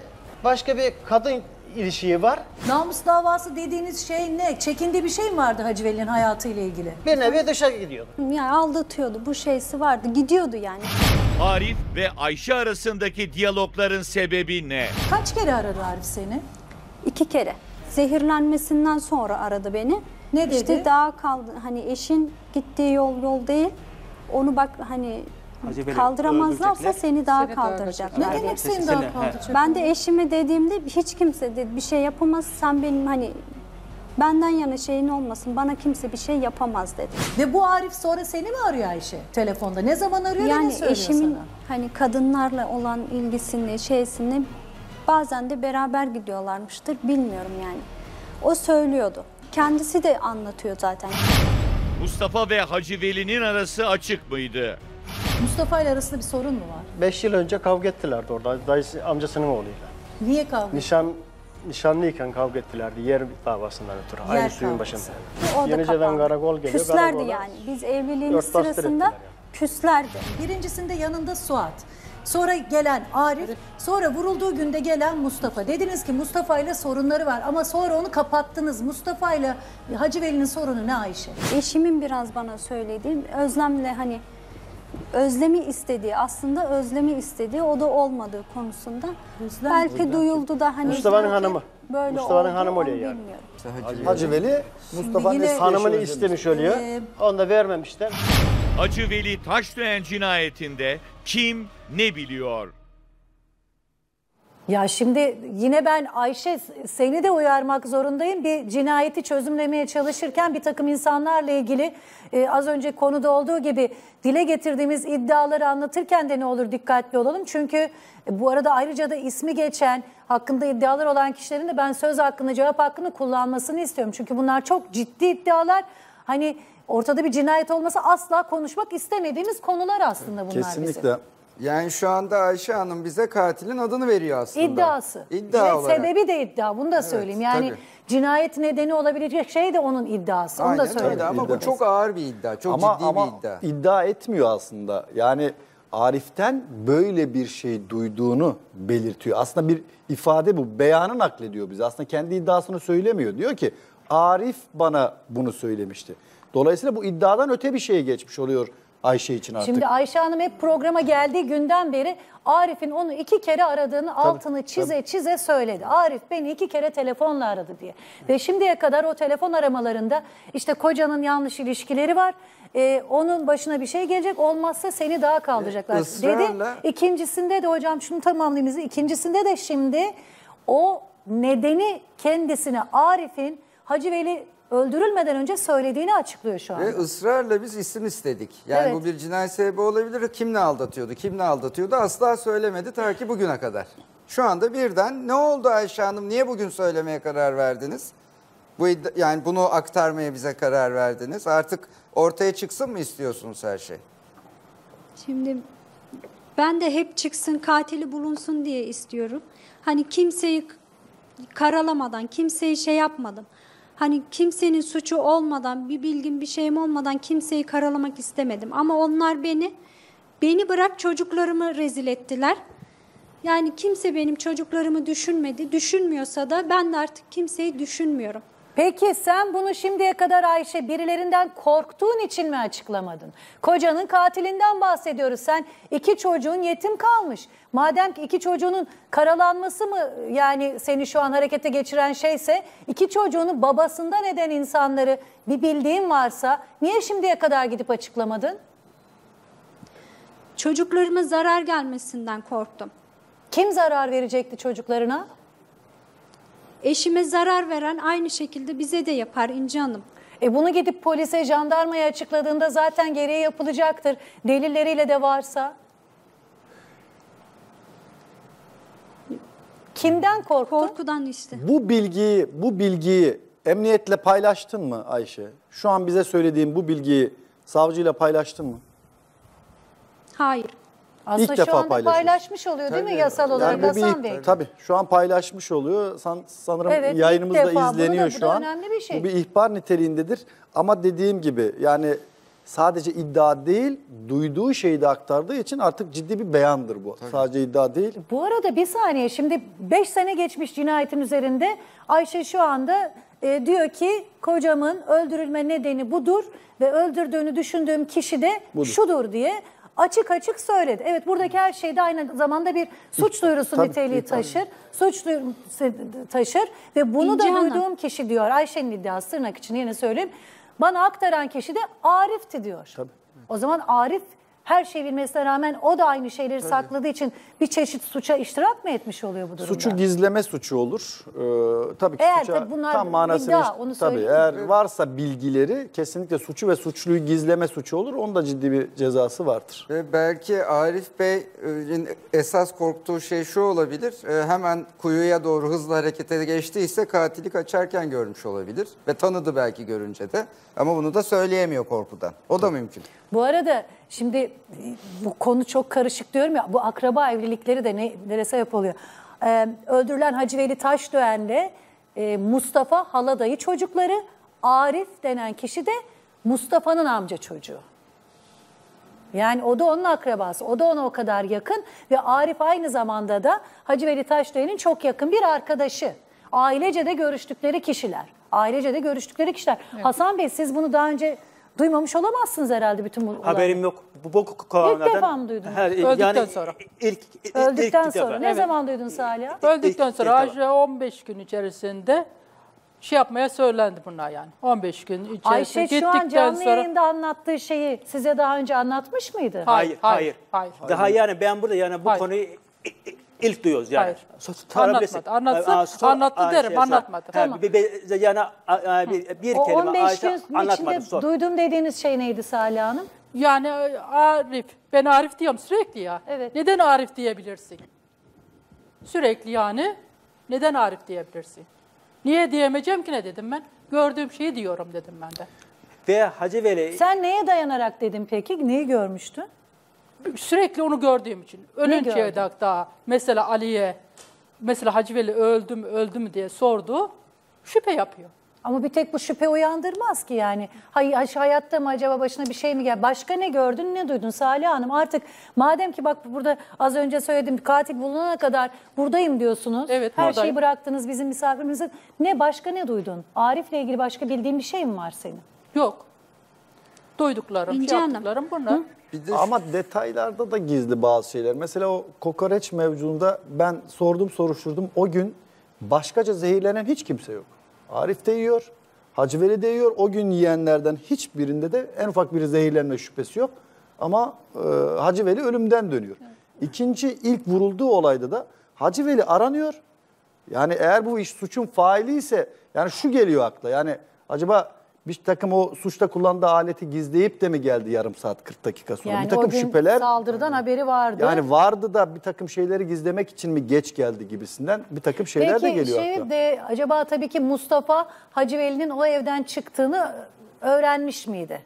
[SPEAKER 2] başka bir kadın ilişiği var.
[SPEAKER 1] Namus davası dediğiniz şey ne? Çekindiği bir şey mi vardı Hacı Veli'nin hayatıyla ilgili?
[SPEAKER 2] Bir nevi dışa gidiyordu.
[SPEAKER 4] Yani aldatıyordu bu şeysi vardı gidiyordu yani.
[SPEAKER 7] Arif ve Ayşe arasındaki diyalogların sebebi ne?
[SPEAKER 1] Kaç kere aradı Arif seni?
[SPEAKER 4] İki kere. Zehirlenmesinden sonra aradı beni.
[SPEAKER 1] Ne dedi?
[SPEAKER 4] İşte daha kaldı hani eşin gittiği yol yol değil. Onu bak hani
[SPEAKER 3] Hacı
[SPEAKER 4] kaldıramazlarsa
[SPEAKER 3] öldürecekler.
[SPEAKER 4] seni daha kaldıracaklar
[SPEAKER 1] Ne demek seni
[SPEAKER 3] Seni-
[SPEAKER 1] daha
[SPEAKER 3] he.
[SPEAKER 1] kaldıracak?
[SPEAKER 4] Ben de eşime dediğimde hiç kimse dedi bir şey yapamaz. Sen benim hani benden yana şeyin olmasın. Bana kimse bir şey yapamaz dedi.
[SPEAKER 1] Ve bu Arif sonra seni mi arıyor Ayşe telefonda? Ne zaman arıyor ve ne
[SPEAKER 4] Yani
[SPEAKER 1] söylüyor
[SPEAKER 4] eşimin
[SPEAKER 1] sana?
[SPEAKER 4] hani kadınlarla olan ilgisini, şeysini bazen de beraber gidiyorlarmıştır. Bilmiyorum yani. O söylüyordu. Kendisi de anlatıyor zaten.
[SPEAKER 7] Mustafa ve Hacı Veli'nin arası açık mıydı?
[SPEAKER 1] Mustafa ile arasında bir sorun mu var?
[SPEAKER 2] 5 yıl önce kavga ettilerdi orada. Dayısı amcasının oğluyla.
[SPEAKER 1] Niye kavga?
[SPEAKER 2] Nişan nişanlıyken kavga ettilerdi yer davasından ötürü.
[SPEAKER 1] Yer
[SPEAKER 2] Aynı suyun başında.
[SPEAKER 4] O da
[SPEAKER 2] Yenice'den
[SPEAKER 4] kapandı.
[SPEAKER 2] karakol geliyor.
[SPEAKER 4] Küslerdi
[SPEAKER 2] karakola
[SPEAKER 4] yani. Biz evliliğimiz sırasında
[SPEAKER 2] yani.
[SPEAKER 4] küslerdi.
[SPEAKER 1] Birincisinde yanında Suat. Sonra gelen Arif, sonra vurulduğu günde gelen Mustafa. Dediniz ki Mustafa ile sorunları var ama sonra onu kapattınız. Mustafa ile Hacı Veli'nin sorunu ne Ayşe?
[SPEAKER 4] Eşimin biraz bana söylediği Özlem'le hani Özlem'i istediği aslında Özlem'i istediği o da olmadığı konusunda
[SPEAKER 1] Özlem
[SPEAKER 4] belki duyuldu da hani
[SPEAKER 2] Mustafa'nın hanımı.
[SPEAKER 4] böyle
[SPEAKER 2] Mustafa'nın
[SPEAKER 4] oldu,
[SPEAKER 2] hanımı
[SPEAKER 4] onu
[SPEAKER 2] oluyor yani.
[SPEAKER 4] bilmiyorum.
[SPEAKER 6] Hacı Veli Mustafa'nın
[SPEAKER 1] yine-
[SPEAKER 2] Hanımını istemiş oluyor.
[SPEAKER 1] Ee,
[SPEAKER 2] Onu da vermemişler.
[SPEAKER 7] Hacı Veli Taşdöğen cinayetinde kim ne biliyor?
[SPEAKER 1] Ya şimdi yine ben Ayşe seni de uyarmak zorundayım. Bir cinayeti çözümlemeye çalışırken bir takım insanlarla ilgili e, az önce konuda olduğu gibi dile getirdiğimiz iddiaları anlatırken de ne olur dikkatli olalım. Çünkü bu arada ayrıca da ismi geçen hakkında iddialar olan kişilerin de ben söz hakkını cevap hakkını kullanmasını istiyorum. Çünkü bunlar çok ciddi iddialar. Hani ortada bir cinayet olmasa asla konuşmak istemediğimiz konular aslında bunlar bizim.
[SPEAKER 6] Kesinlikle.
[SPEAKER 5] Yani şu anda Ayşe Hanım bize katilin adını veriyor aslında.
[SPEAKER 1] İddiası.
[SPEAKER 5] İddia
[SPEAKER 1] Ve
[SPEAKER 5] olarak.
[SPEAKER 1] Sebebi de iddia. Bunu da söyleyeyim. Yani
[SPEAKER 5] tabii.
[SPEAKER 1] cinayet nedeni olabilecek şey de onun iddiası. Onu da
[SPEAKER 5] Aynen
[SPEAKER 1] söyleyeyim.
[SPEAKER 5] öyle ama bu
[SPEAKER 6] İddia.
[SPEAKER 5] çok ağır bir iddia. Çok
[SPEAKER 6] ama,
[SPEAKER 5] ciddi
[SPEAKER 6] ama
[SPEAKER 5] bir iddia.
[SPEAKER 6] iddia etmiyor aslında. Yani Arif'ten böyle bir şey duyduğunu belirtiyor. Aslında bir ifade bu. Beyanı naklediyor bize. Aslında kendi iddiasını söylemiyor. Diyor ki Arif bana bunu söylemişti. Dolayısıyla bu iddiadan öte bir şeye geçmiş oluyor Ayşe için artık.
[SPEAKER 1] Şimdi Ayşe Hanım hep programa geldiği günden beri Arif'in onu iki kere aradığını altını çize çize söyledi. Arif beni iki kere telefonla aradı diye. Ve şimdiye kadar o telefon aramalarında işte kocanın yanlış ilişkileri var. Ee, onun başına bir şey gelecek olmazsa seni daha kaldıracaklar dedi.
[SPEAKER 5] ısrarla-
[SPEAKER 1] İkincisinde de hocam şunu tamamlayayım. İkincisinde de şimdi o nedeni kendisine Arif'in Hacı Veli öldürülmeden önce söylediğini açıklıyor şu anda.
[SPEAKER 5] Ve ısrarla biz isim istedik. Yani
[SPEAKER 1] Evet.
[SPEAKER 5] bu bir cinayet sebebi olabilir. Kimle aldatıyordu, kimle aldatıyordu asla söylemedi ta ki bugüne kadar. Şu anda birden ne oldu Ayşe Hanım, niye bugün söylemeye karar verdiniz? Bu iddia- yani bunu aktarmaya bize karar verdiniz. Artık ortaya çıksın mı istiyorsunuz her şey?
[SPEAKER 4] Şimdi ben de hep çıksın katili bulunsun diye istiyorum. Hani kimseyi k- karalamadan, kimseyi şey yapmadım. Hani kimsenin suçu olmadan, bir bilgim bir şeyim olmadan kimseyi karalamak istemedim. Ama onlar beni, beni bırak çocuklarımı rezil ettiler. Yani kimse benim çocuklarımı düşünmedi. Düşünmüyorsa da ben de artık kimseyi düşünmüyorum.
[SPEAKER 1] Peki sen bunu şimdiye kadar Ayşe birilerinden korktuğun için mi açıklamadın? Kocanın katilinden bahsediyoruz. Sen iki çocuğun yetim kalmış. Madem ki iki çocuğunun karalanması mı yani seni şu an harekete geçiren şeyse iki çocuğunu babasından eden insanları bir bildiğin varsa niye şimdiye kadar gidip açıklamadın?
[SPEAKER 4] Çocuklarıma zarar gelmesinden korktum.
[SPEAKER 1] Kim zarar verecekti çocuklarına?
[SPEAKER 4] Eşime zarar veren aynı şekilde bize de yapar İnci Hanım.
[SPEAKER 1] E bunu gidip polise, jandarmaya açıkladığında zaten gereği yapılacaktır. Delilleriyle de varsa. Kimden korktun?
[SPEAKER 4] Korkudan işte.
[SPEAKER 6] Bu bilgiyi, bu bilgiyi emniyetle paylaştın mı Ayşe? Şu an bize söylediğin bu bilgiyi savcıyla paylaştın mı?
[SPEAKER 4] Hayır.
[SPEAKER 1] Aslında
[SPEAKER 6] İlk
[SPEAKER 1] şu
[SPEAKER 6] defa
[SPEAKER 1] anda
[SPEAKER 6] paylaşıyorsun.
[SPEAKER 1] paylaşmış oluyor değil mi
[SPEAKER 5] Tabii.
[SPEAKER 1] yasal olarak
[SPEAKER 6] Yani
[SPEAKER 1] Hasan Bey?
[SPEAKER 6] tabii şu an paylaşmış oluyor. San, sanırım
[SPEAKER 1] Evet,
[SPEAKER 6] yayınımız da
[SPEAKER 1] Bunu da-
[SPEAKER 6] izleniyor
[SPEAKER 1] bu
[SPEAKER 6] şu
[SPEAKER 1] da
[SPEAKER 6] an.
[SPEAKER 1] önemli bir şey.
[SPEAKER 6] Bu bir ihbar niteliğindedir. Ama dediğim gibi yani sadece iddia değil, duyduğu şeyi de aktardığı için artık ciddi bir beyandır bu. Sadece iddia değil.
[SPEAKER 1] Bu arada bir saniye şimdi 5 sene geçmiş cinayetin üzerinde Ayşe şu anda e, diyor ki kocamın öldürülme nedeni budur ve öldürdüğünü düşündüğüm kişi de şudur diye açık açık söyledi. Evet buradaki her şey de aynı zamanda bir suç duyurusu
[SPEAKER 6] tabii,
[SPEAKER 1] niteliği
[SPEAKER 6] tabii.
[SPEAKER 1] taşır. Suç duyurusu taşır ve bunu
[SPEAKER 4] İnci
[SPEAKER 1] da
[SPEAKER 4] Hanım.
[SPEAKER 1] duyduğum kişi diyor Ayşe'nin iddiası tırnak için yine söyleyeyim. Bana aktaran kişi de Arif'ti diyor. O zaman Arif her şeyi bilmesine rağmen o da aynı şeyleri sakladığı için bir çeşit suça iştirak mı etmiş oluyor bu durumda?
[SPEAKER 6] Suçu gizleme suçu olur. Ee, tabii ki
[SPEAKER 1] Eğer
[SPEAKER 6] suça
[SPEAKER 1] tabii bunlar
[SPEAKER 6] tam manasıyla
[SPEAKER 1] iddia, onu
[SPEAKER 6] tabii eğer varsa bilgileri kesinlikle suçu ve suçluyu gizleme suçu olur. Onun da ciddi bir cezası vardır.
[SPEAKER 5] Ve belki Arif Bey'in esas korktuğu şey şu olabilir. e, Hemen kuyuya doğru hızlı harekete geçtiyse katili kaçarken görmüş olabilir. Ve tanıdı belki görünce de. Ama bunu da söyleyemiyor korkudan. O da mümkün.
[SPEAKER 1] Bu arada şimdi bu konu çok karışık diyorum ya bu akraba evlilikleri de ne, nereye sebep oluyor? Ee, öldürülen Hacı Veli Taşdöğen'le e, Mustafa Haladayı çocukları Arif denen kişi de Mustafa'nın amca çocuğu. Yani o da onun akrabası, o da ona o kadar yakın ve Arif aynı zamanda da Hacı Veli Taşdöğen'in çok yakın bir arkadaşı. Ailece de görüştükleri kişiler. Ailece de görüştükleri kişiler. Hasan Bey siz bunu daha önce duymamış olamazsınız herhalde bütün bu.
[SPEAKER 3] Haberim yok. Bu, bu konulardan.
[SPEAKER 1] defa mı duydunuz?
[SPEAKER 3] Her-
[SPEAKER 10] Öldükten sonra.
[SPEAKER 3] Ilk, ilk,
[SPEAKER 1] Öldükten
[SPEAKER 3] ilk
[SPEAKER 1] sonra.
[SPEAKER 3] defa.
[SPEAKER 1] Ne
[SPEAKER 10] Evet.
[SPEAKER 1] zaman duydun Salih?
[SPEAKER 10] Öldükten
[SPEAKER 3] İlk
[SPEAKER 10] sonra. Ayşe 15 gün içerisinde şey yapmaya söylendi bunlar yani. 15 gün içerisinde
[SPEAKER 1] Ayşe şu an
[SPEAKER 10] gittikten
[SPEAKER 1] canlı
[SPEAKER 10] sonra...
[SPEAKER 1] yayında anlattığı şeyi size daha önce anlatmış mıydı?
[SPEAKER 3] Hayır, hayır.
[SPEAKER 10] hayır.
[SPEAKER 3] Daha yani ben burada yani bu
[SPEAKER 10] Hayır.
[SPEAKER 3] konuyu ilk duyuyoruz yani.
[SPEAKER 10] Hayır.
[SPEAKER 3] So-.
[SPEAKER 10] Anlatmadı. Anlatsa
[SPEAKER 3] Aa, sor-
[SPEAKER 10] anlattı derim,
[SPEAKER 3] şey,
[SPEAKER 10] anlatmadı. Tamam.
[SPEAKER 3] bir- bir- yani a- a- bir, bir
[SPEAKER 1] O
[SPEAKER 3] kelime
[SPEAKER 1] 15
[SPEAKER 3] Ayşe
[SPEAKER 1] gün içinde
[SPEAKER 3] Sor.
[SPEAKER 1] duydum dediğiniz şey neydi Salih Hanım?
[SPEAKER 10] Yani e, Arif, ben Arif diyorum sürekli ya.
[SPEAKER 1] Evet.
[SPEAKER 10] Neden Arif diyebilirsin? Sürekli yani neden Arif diyebilirsin? Niye diyemeyeceğim ki ne dedim ben? Gördüğüm şeyi diyorum dedim ben de.
[SPEAKER 3] Ve Hacı Veli
[SPEAKER 1] Sen neye dayanarak dedin peki? Neyi görmüştün?
[SPEAKER 10] Sürekli onu gördüğüm için. Ölünceye
[SPEAKER 1] gördün?
[SPEAKER 10] daha mesela Ali'ye, mesela Hacı Veli öldü mü öldü mü diye sordu. Şüphe yapıyor.
[SPEAKER 1] Ama bir tek bu şüphe uyandırmaz ki yani. Hay, hay- hayatta mı acaba başına bir şey mi geldi? Başka ne gördün ne duydun Salih Hanım? Artık madem ki bak burada az önce söyledim katil bulunana kadar buradayım diyorsunuz.
[SPEAKER 10] Evet,
[SPEAKER 1] Her
[SPEAKER 10] buradayım.
[SPEAKER 1] şeyi bıraktınız bizim misafirimizin. Ne başka ne duydun? Arif'le ilgili başka bildiğin bir şey mi var senin?
[SPEAKER 10] Yok. Duyduklarım,
[SPEAKER 4] İnce
[SPEAKER 10] şey
[SPEAKER 4] Hanım.
[SPEAKER 10] yaptıklarım bunlar.
[SPEAKER 5] Bir de
[SPEAKER 6] Ama detaylarda da gizli bazı şeyler. Mesela o kokoreç mevzunda ben sordum soruşturdum. O gün başkaca zehirlenen hiç kimse yok. Arif de yiyor, Hacı Veli de yiyor. O gün yiyenlerden hiçbirinde de en ufak bir zehirlenme şüphesi yok. Ama e, Hacı Veli ölümden dönüyor. İkinci ilk vurulduğu olayda da Hacı Veli aranıyor. Yani eğer bu iş suçun faili ise yani şu geliyor akla. Yani acaba bir takım o suçta kullandığı aleti gizleyip de mi geldi yarım saat 40 dakika sonra?
[SPEAKER 1] Yani
[SPEAKER 6] bir takım
[SPEAKER 1] o gün
[SPEAKER 6] şüpheler
[SPEAKER 1] saldırıdan haberi vardı.
[SPEAKER 6] yani vardı da bir takım şeyleri gizlemek için mi geç geldi gibisinden bir takım şeyler de
[SPEAKER 1] Peki
[SPEAKER 6] geliyor
[SPEAKER 1] şey
[SPEAKER 6] akla.
[SPEAKER 1] de acaba tabii ki Mustafa Hacı Veli'nin o evden çıktığını öğrenmiş miydi?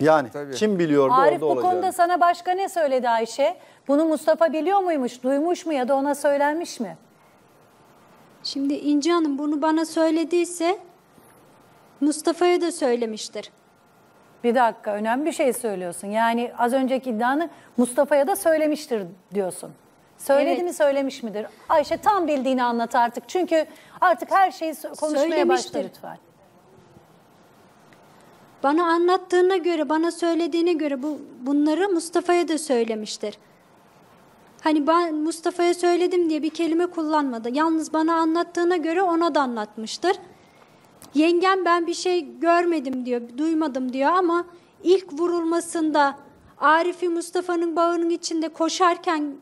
[SPEAKER 6] Yani
[SPEAKER 5] Tabii.
[SPEAKER 6] kim biliyordu
[SPEAKER 1] Arif
[SPEAKER 6] orada
[SPEAKER 1] bu
[SPEAKER 6] olacağını.
[SPEAKER 1] konuda sana başka ne söyledi Ayşe? Bunu Mustafa biliyor muymuş, duymuş mu ya da ona söylenmiş mi?
[SPEAKER 4] Şimdi İnci Hanım bunu bana söylediyse Mustafa'ya da söylemiştir.
[SPEAKER 1] Bir dakika önemli bir şey söylüyorsun. Yani az önceki iddianı Mustafa'ya da söylemiştir diyorsun. Söyledi
[SPEAKER 4] Evet.
[SPEAKER 1] mi söylemiş midir? Ayşe tam bildiğini anlat artık. Çünkü artık her şeyi konuşmaya başla
[SPEAKER 4] Söylemiştir.
[SPEAKER 1] lütfen.
[SPEAKER 4] Bana anlattığına göre, bana söylediğine göre bu bunları Mustafa'ya da söylemiştir. Hani ben Mustafa'ya söyledim diye bir kelime kullanmadı. Yalnız bana anlattığına göre ona da anlatmıştır. Yengem ben bir şey görmedim diyor, duymadım diyor ama ilk vurulmasında Arif'i Mustafa'nın bağının içinde koşarken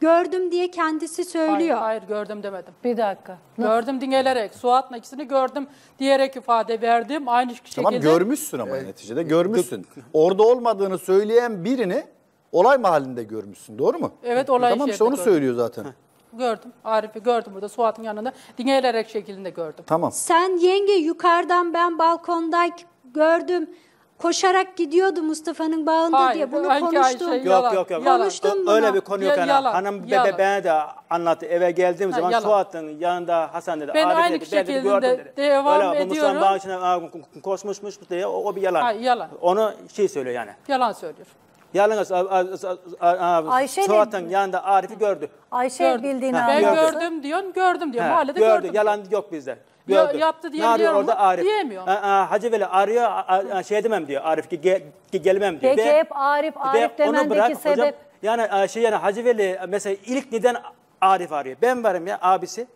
[SPEAKER 4] gördüm diye kendisi söylüyor.
[SPEAKER 10] Hayır, hayır gördüm demedim.
[SPEAKER 1] Bir dakika.
[SPEAKER 10] Gördüm dinlenerek, Suat'la ikisini gördüm diyerek ifade verdim. Aynı şekilde.
[SPEAKER 6] Tamam görmüşsün ama neticede görmüşsün. Orada olmadığını söyleyen birini olay mahallinde görmüşsün doğru mu?
[SPEAKER 10] Evet, olay
[SPEAKER 6] Tamam işte onu söylüyor zaten.
[SPEAKER 10] Gördüm. Arif'i gördüm burada Suat'ın yanında. Dinleyerek şeklinde gördüm.
[SPEAKER 6] Tamam.
[SPEAKER 4] Sen yenge yukarıdan ben balkonda gördüm. Koşarak gidiyordu Mustafa'nın bağında
[SPEAKER 10] Hayır,
[SPEAKER 4] diye bunu
[SPEAKER 10] hangi
[SPEAKER 4] konuştum.
[SPEAKER 10] Ayşe-
[SPEAKER 3] Yok
[SPEAKER 10] Yalan,
[SPEAKER 3] yok yok.
[SPEAKER 10] yalan.
[SPEAKER 4] Konuştum
[SPEAKER 3] Öyle bir konu yok
[SPEAKER 10] Ya-
[SPEAKER 3] yani.
[SPEAKER 10] yalan,
[SPEAKER 3] Hanım be,
[SPEAKER 10] yalan.
[SPEAKER 3] bana da anlattı. Eve geldiğim
[SPEAKER 10] Ha,
[SPEAKER 3] zaman
[SPEAKER 10] yalan.
[SPEAKER 3] Suat'ın yanında Hasan dedi.
[SPEAKER 10] Ben
[SPEAKER 3] Arif
[SPEAKER 10] aynı
[SPEAKER 3] dedi, ben dedi,
[SPEAKER 10] şekilde
[SPEAKER 3] gördüm dedi.
[SPEAKER 10] devam
[SPEAKER 3] Öyle, bu Musa'nın
[SPEAKER 10] ediyorum.
[SPEAKER 3] bağışına aa, koşmuşmuş diye o, o bir yalan.
[SPEAKER 10] Ha, yalan.
[SPEAKER 3] Onu şey söylüyor yani.
[SPEAKER 10] Yalan söylüyor.
[SPEAKER 3] Yalnız a- a- a- a-
[SPEAKER 1] Ayşe de-
[SPEAKER 3] Suat'ın yanında Arif'i gördü.
[SPEAKER 1] Ayşe
[SPEAKER 10] Gördüm.
[SPEAKER 1] bildiğini
[SPEAKER 10] Ben
[SPEAKER 1] anlattı.
[SPEAKER 10] gördüm diyorsun, gördüm diyor. Mahallede
[SPEAKER 3] gördü.
[SPEAKER 10] gördüm.
[SPEAKER 3] Yalan yok bizde.
[SPEAKER 10] Ya-
[SPEAKER 3] Gördü.
[SPEAKER 10] yaptı
[SPEAKER 3] Ne
[SPEAKER 10] diyebiliyorum
[SPEAKER 3] arıyor orada? Arif?
[SPEAKER 10] Diyemiyorum.
[SPEAKER 3] Aa, aa, Hacı Veli arıyor, aa, aa, şey demem diyor. Arif ki, gel, ki gelmem diyor.
[SPEAKER 1] Peki
[SPEAKER 3] Ve-
[SPEAKER 1] hep Arif,
[SPEAKER 3] ve
[SPEAKER 1] Arif demendeki
[SPEAKER 3] bırak hocam,
[SPEAKER 1] sebep...
[SPEAKER 3] yani şey yani Hacı Veli mesela ilk neden Arif arıyor? Ben varım ya abisi.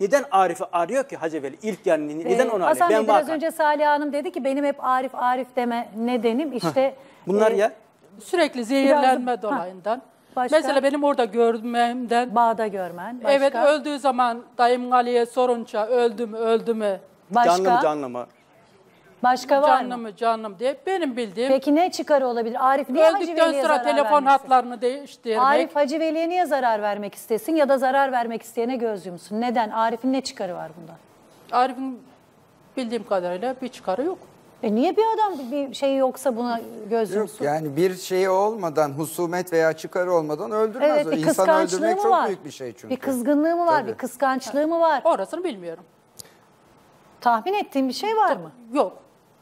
[SPEAKER 3] Neden Arif'i arıyor ki Hacı Veli? İlk yani neden
[SPEAKER 1] Ee,
[SPEAKER 3] onu arıyor?
[SPEAKER 1] Hasan
[SPEAKER 3] Ben
[SPEAKER 1] Bey biraz
[SPEAKER 3] Hakan.
[SPEAKER 1] önce Salih Hanım dedi ki benim hep Arif Arif deme nedenim işte...
[SPEAKER 3] Bunlar
[SPEAKER 1] e,
[SPEAKER 3] ya.
[SPEAKER 10] Sürekli zehirlenme
[SPEAKER 1] Biraz da-
[SPEAKER 10] dolayından.
[SPEAKER 1] Başka?
[SPEAKER 10] Mesela benim orada görmemden
[SPEAKER 1] Bağda görmen. Başka?
[SPEAKER 10] Evet öldüğü zaman dayım Ali'ye sorunca öldü mü öldü mü
[SPEAKER 1] Başka?
[SPEAKER 3] Canlı mı canlı mı?
[SPEAKER 1] Başka var
[SPEAKER 10] canlı
[SPEAKER 1] mı?
[SPEAKER 10] mı canlı mı diye benim bildiğim
[SPEAKER 1] Peki ne çıkarı olabilir? Arif niye Hacı
[SPEAKER 10] öldükten
[SPEAKER 1] Veli'ye
[SPEAKER 10] sonra
[SPEAKER 1] zarar
[SPEAKER 10] telefon
[SPEAKER 1] vermek
[SPEAKER 10] hatlarını değiştirmek.
[SPEAKER 1] Arif Hacı Veli'ye niye zarar vermek istesin ya da zarar vermek isteyene göz yumsun? Neden? Arif'in ne çıkarı var bundan?
[SPEAKER 10] Arif'in bildiğim kadarıyla bir çıkarı yok.
[SPEAKER 1] E niye bir adam bir şey yoksa buna göz
[SPEAKER 5] Yok
[SPEAKER 1] yumsun?
[SPEAKER 5] yani bir şey olmadan, husumet veya çıkarı olmadan öldürmez.
[SPEAKER 1] Evet bir
[SPEAKER 5] İnsan
[SPEAKER 1] kıskançlığı
[SPEAKER 5] öldürmek
[SPEAKER 1] mı
[SPEAKER 5] çok
[SPEAKER 1] var?
[SPEAKER 5] büyük bir şey çünkü.
[SPEAKER 1] Bir kızgınlığı mı var?
[SPEAKER 5] Tabii.
[SPEAKER 1] Bir kıskançlığı mı var?
[SPEAKER 10] Orasını bilmiyorum.
[SPEAKER 1] Tahmin ettiğin bir şey var mı?
[SPEAKER 10] Yok.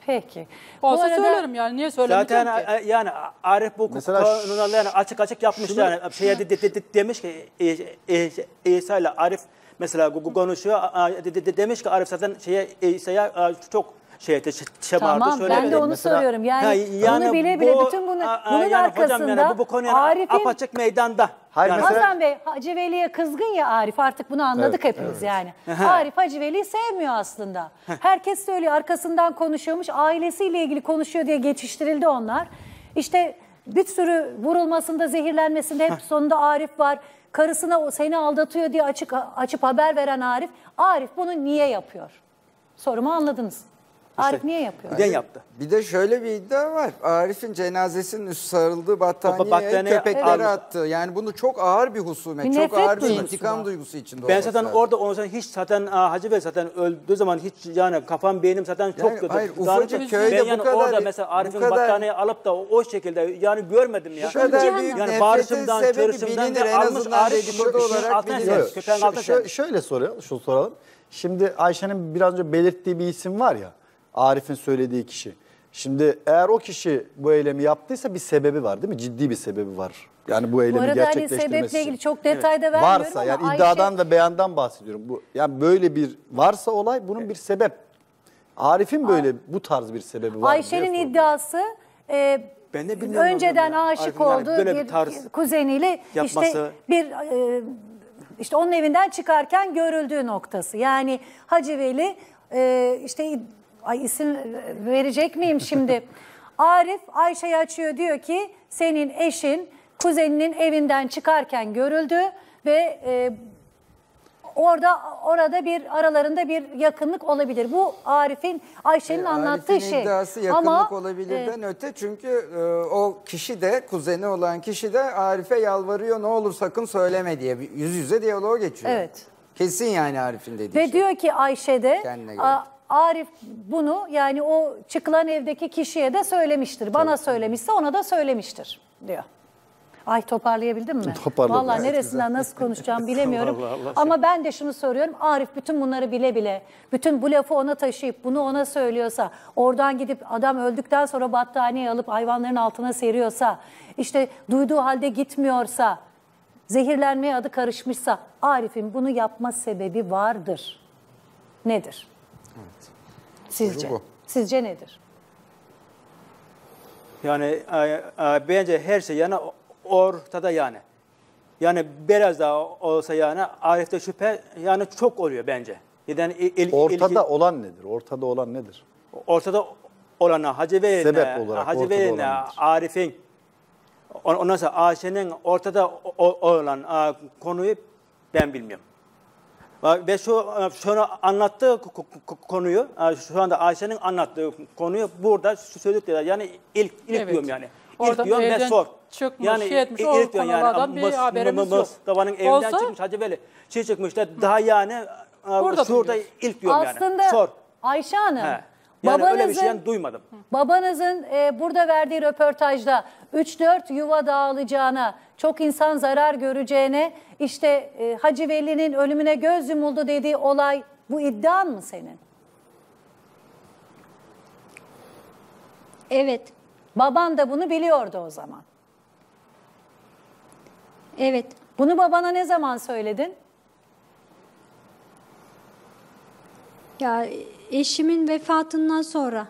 [SPEAKER 1] Peki.
[SPEAKER 10] Olsa
[SPEAKER 1] arada-
[SPEAKER 10] söylerim yani niye söylemeyeceğim
[SPEAKER 3] Zaten
[SPEAKER 10] ki?
[SPEAKER 3] a- yani Arif bu
[SPEAKER 6] Mesela
[SPEAKER 3] yani açık açık yapmış yani. Şeye de, de- de- de- demiş ki e, e, e, İsa ile Arif mesela gu- gu- konuşuyor. a- de- de- de- demiş ki Arif zaten şeye İsa'ya a, çok şey şemardı
[SPEAKER 1] Tamam
[SPEAKER 3] söyledi.
[SPEAKER 1] ben de onu
[SPEAKER 6] Mesela-
[SPEAKER 1] soruyorum. Yani,
[SPEAKER 3] Ha, yani
[SPEAKER 1] bunu bile bile
[SPEAKER 3] bu-
[SPEAKER 1] bütün bunu,
[SPEAKER 3] a- a,
[SPEAKER 1] bunun
[SPEAKER 3] yani
[SPEAKER 1] arkasında
[SPEAKER 3] hocam yani bu, bu konu yani
[SPEAKER 1] Arif'in
[SPEAKER 3] apaçık meydanda.
[SPEAKER 6] Hayır,
[SPEAKER 3] yani,
[SPEAKER 6] mesela-
[SPEAKER 1] Hasan Bey Hacı Veli'ye kızgın ya Arif artık bunu anladık hepimiz yani. Arif Hacı Veli'yi sevmiyor aslında. Herkes söylüyor arkasından konuşuyormuş ailesiyle ilgili konuşuyor diye geçiştirildi onlar. İşte bir sürü vurulmasında, zehirlenmesinde hep sonunda Arif var. Karısına o seni aldatıyor diye açık açıp haber veren Arif. Arif bunu niye yapıyor? Sorumu anladınız. Arif niye yapıyor?
[SPEAKER 3] Neden yaptı?
[SPEAKER 5] Bir de şöyle bir iddia var. Arif'in cenazesinin üst sarıldığı battaniyeye
[SPEAKER 3] battaniye
[SPEAKER 5] köpekleri
[SPEAKER 3] almış.
[SPEAKER 5] attı. Yani bunu çok ağır bir husumet.
[SPEAKER 1] Bir
[SPEAKER 5] çok ağır bir intikam duygusu içinde
[SPEAKER 3] Ben zaten
[SPEAKER 5] lazım.
[SPEAKER 3] orada onu hiç zaten Hacı Bey zaten öldüğü zaman hiç yani kafam beynim zaten çok
[SPEAKER 5] Yani
[SPEAKER 3] kötü.
[SPEAKER 5] hayır, ufacık
[SPEAKER 3] ben
[SPEAKER 5] köyde
[SPEAKER 3] yani
[SPEAKER 5] bu kadar-
[SPEAKER 3] orada mesela Arif'in battaniyeyi alıp da o, o şekilde yani görmedim ya.
[SPEAKER 5] Şu kadar
[SPEAKER 4] Hanım.
[SPEAKER 3] yani bağırışımdan,
[SPEAKER 5] bilinir.
[SPEAKER 3] de
[SPEAKER 5] En
[SPEAKER 3] almış Arif şu-
[SPEAKER 5] olarak bilinir.
[SPEAKER 6] şöyle soruyor, şu soralım. Şimdi Ayşe'nin biraz önce belirttiği bir isim var ya, Arif'in söylediği kişi. Şimdi eğer o kişi bu eylemi yaptıysa bir sebebi var değil mi? Ciddi bir sebebi var. Yani bu
[SPEAKER 1] Bu
[SPEAKER 6] eylemi
[SPEAKER 1] arada hani
[SPEAKER 6] gerçekleştirmesi
[SPEAKER 1] sebeple
[SPEAKER 6] için.
[SPEAKER 1] ilgili çok detayda vermiyorum
[SPEAKER 6] Varsa
[SPEAKER 1] ama
[SPEAKER 6] yani
[SPEAKER 1] Ayşe-
[SPEAKER 6] iddiadan ve beyandan bahsediyorum. Bu yani böyle bir varsa olay bunun bir sebep. Arif'in böyle bu tarz bir sebebi var.
[SPEAKER 1] Ayşe'nin iddiası e,
[SPEAKER 3] Ben de bilmiyorum
[SPEAKER 1] önceden
[SPEAKER 3] ya.
[SPEAKER 1] aşık
[SPEAKER 3] Arif'in yani
[SPEAKER 1] olduğu
[SPEAKER 3] böyle
[SPEAKER 1] bir,
[SPEAKER 3] bir tarz
[SPEAKER 1] kuzeniyle işte
[SPEAKER 3] yapması.
[SPEAKER 1] bir e, işte onun evinden çıkarken görüldüğü noktası. Yani Hacı Veli e, işte ay isim verecek miyim şimdi? Arif Ayşe'yi açıyor diyor ki senin eşin kuzeninin evinden çıkarken görüldü ve e, Orada orada bir aralarında bir yakınlık olabilir. Bu Arif'in Ayşe'nin
[SPEAKER 5] E,
[SPEAKER 1] anlattığı
[SPEAKER 5] Arif'in
[SPEAKER 1] şey.
[SPEAKER 5] iddiası yakınlık
[SPEAKER 1] Ama
[SPEAKER 5] olabilirden öte çünkü e, o kişi de kuzeni olan kişi de Arif'e yalvarıyor ne olur sakın söyleme diye yüz yüze diyaloğa geçiyor.
[SPEAKER 1] Evet.
[SPEAKER 5] Kesin yani Arif'in dediği
[SPEAKER 1] Ve
[SPEAKER 5] şey.
[SPEAKER 1] diyor ki Ayşe de
[SPEAKER 5] Kendine göre.
[SPEAKER 1] "A- Arif bunu yani o çıkılan evdeki kişiye de söylemiştir. Bana söylemişse ona da söylemiştir diyor. Ay toparlayabildim mi?
[SPEAKER 6] Toparladım.
[SPEAKER 1] Vallahi
[SPEAKER 6] Gayet
[SPEAKER 1] neresinden nasıl konuşacağım bilemiyorum.
[SPEAKER 3] Allah Allah.
[SPEAKER 1] Ama ben de şunu soruyorum. Arif bütün bunları bile bile, bütün bu lafı ona taşıyıp bunu ona söylüyorsa, oradan gidip adam öldükten sonra battaniye alıp hayvanların altına seriyorsa, işte duyduğu halde gitmiyorsa, zehirlenmeye adı karışmışsa Arif'in bunu yapma sebebi vardır. Nedir? Sizce?
[SPEAKER 5] Soru bu.
[SPEAKER 1] Sizce nedir?
[SPEAKER 3] Yani e, e, bence her şey yani ortada yani. Yani biraz daha olsa yani Arif'te şüphe yani çok oluyor bence. Yani il,
[SPEAKER 6] Ortada
[SPEAKER 3] ilgi-
[SPEAKER 6] olan nedir? Ortada olan nedir?
[SPEAKER 3] ortada olana Hacı
[SPEAKER 6] olarak
[SPEAKER 3] Hacı
[SPEAKER 6] nedir?
[SPEAKER 3] Arif'in, on- ondan sonra Ayşe'nin ortada olan e, konuyu ben bilmiyorum. Ve şu şunu anlattığı ko- ko- konuyu, e, şu anda Ayşe'nin anlattığı konuyu burada söyledikleri yani ilk ilk
[SPEAKER 10] Evet.
[SPEAKER 3] diyorum yani.
[SPEAKER 10] Oradan
[SPEAKER 3] ilk diyorum ve
[SPEAKER 10] evden
[SPEAKER 3] sor.
[SPEAKER 10] çıkmış, şey etmiş,
[SPEAKER 3] ilk
[SPEAKER 10] o
[SPEAKER 3] diyorum
[SPEAKER 10] konulardan bir
[SPEAKER 3] Mus-
[SPEAKER 10] haberimiz yok.
[SPEAKER 3] Mustafa'nın evinden
[SPEAKER 10] Olsa-
[SPEAKER 3] çıkmış Hacı Veli. Şey çıkmış da daha yani e,
[SPEAKER 10] Burada
[SPEAKER 3] şurada
[SPEAKER 10] duyuyoruz.
[SPEAKER 3] ilk diyorum
[SPEAKER 1] Aslında
[SPEAKER 3] yani. Sor.
[SPEAKER 1] Ayşe Hanım,
[SPEAKER 3] He. Yani öyle bir
[SPEAKER 1] babanızın
[SPEAKER 3] şey yani duymadım.
[SPEAKER 1] Babanızın e, burada verdiği röportajda 3-4 yuva dağılacağına, çok insan zarar göreceğine, işte e, Hacı Veli'nin ölümüne göz yumuldu dediği olay bu iddian mı senin?
[SPEAKER 4] Evet.
[SPEAKER 1] Baban da bunu biliyordu o zaman.
[SPEAKER 4] Evet.
[SPEAKER 1] Bunu babana ne zaman söyledin?
[SPEAKER 4] Ya eşimin vefatından sonra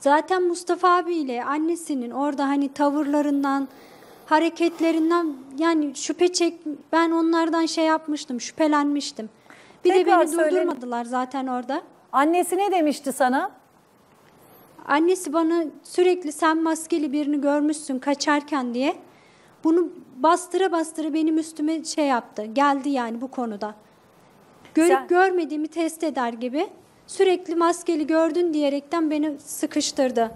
[SPEAKER 4] zaten Mustafa abiyle annesinin orada hani tavırlarından, hareketlerinden yani şüphe çek ben onlardan şey yapmıştım, şüphelenmiştim. Bir de
[SPEAKER 1] Tekrar
[SPEAKER 4] beni
[SPEAKER 1] söyle.
[SPEAKER 4] durdurmadılar zaten orada.
[SPEAKER 1] Annesi ne demişti sana?
[SPEAKER 4] Annesi bana sürekli sen maskeli birini görmüşsün kaçarken diye bunu bastıra bastıra benim üstüme şey yaptı. Geldi yani bu konuda. Görüp
[SPEAKER 1] Sen-
[SPEAKER 4] görmediğimi test eder gibi sürekli maskeli gördün diyerekten beni sıkıştırdı.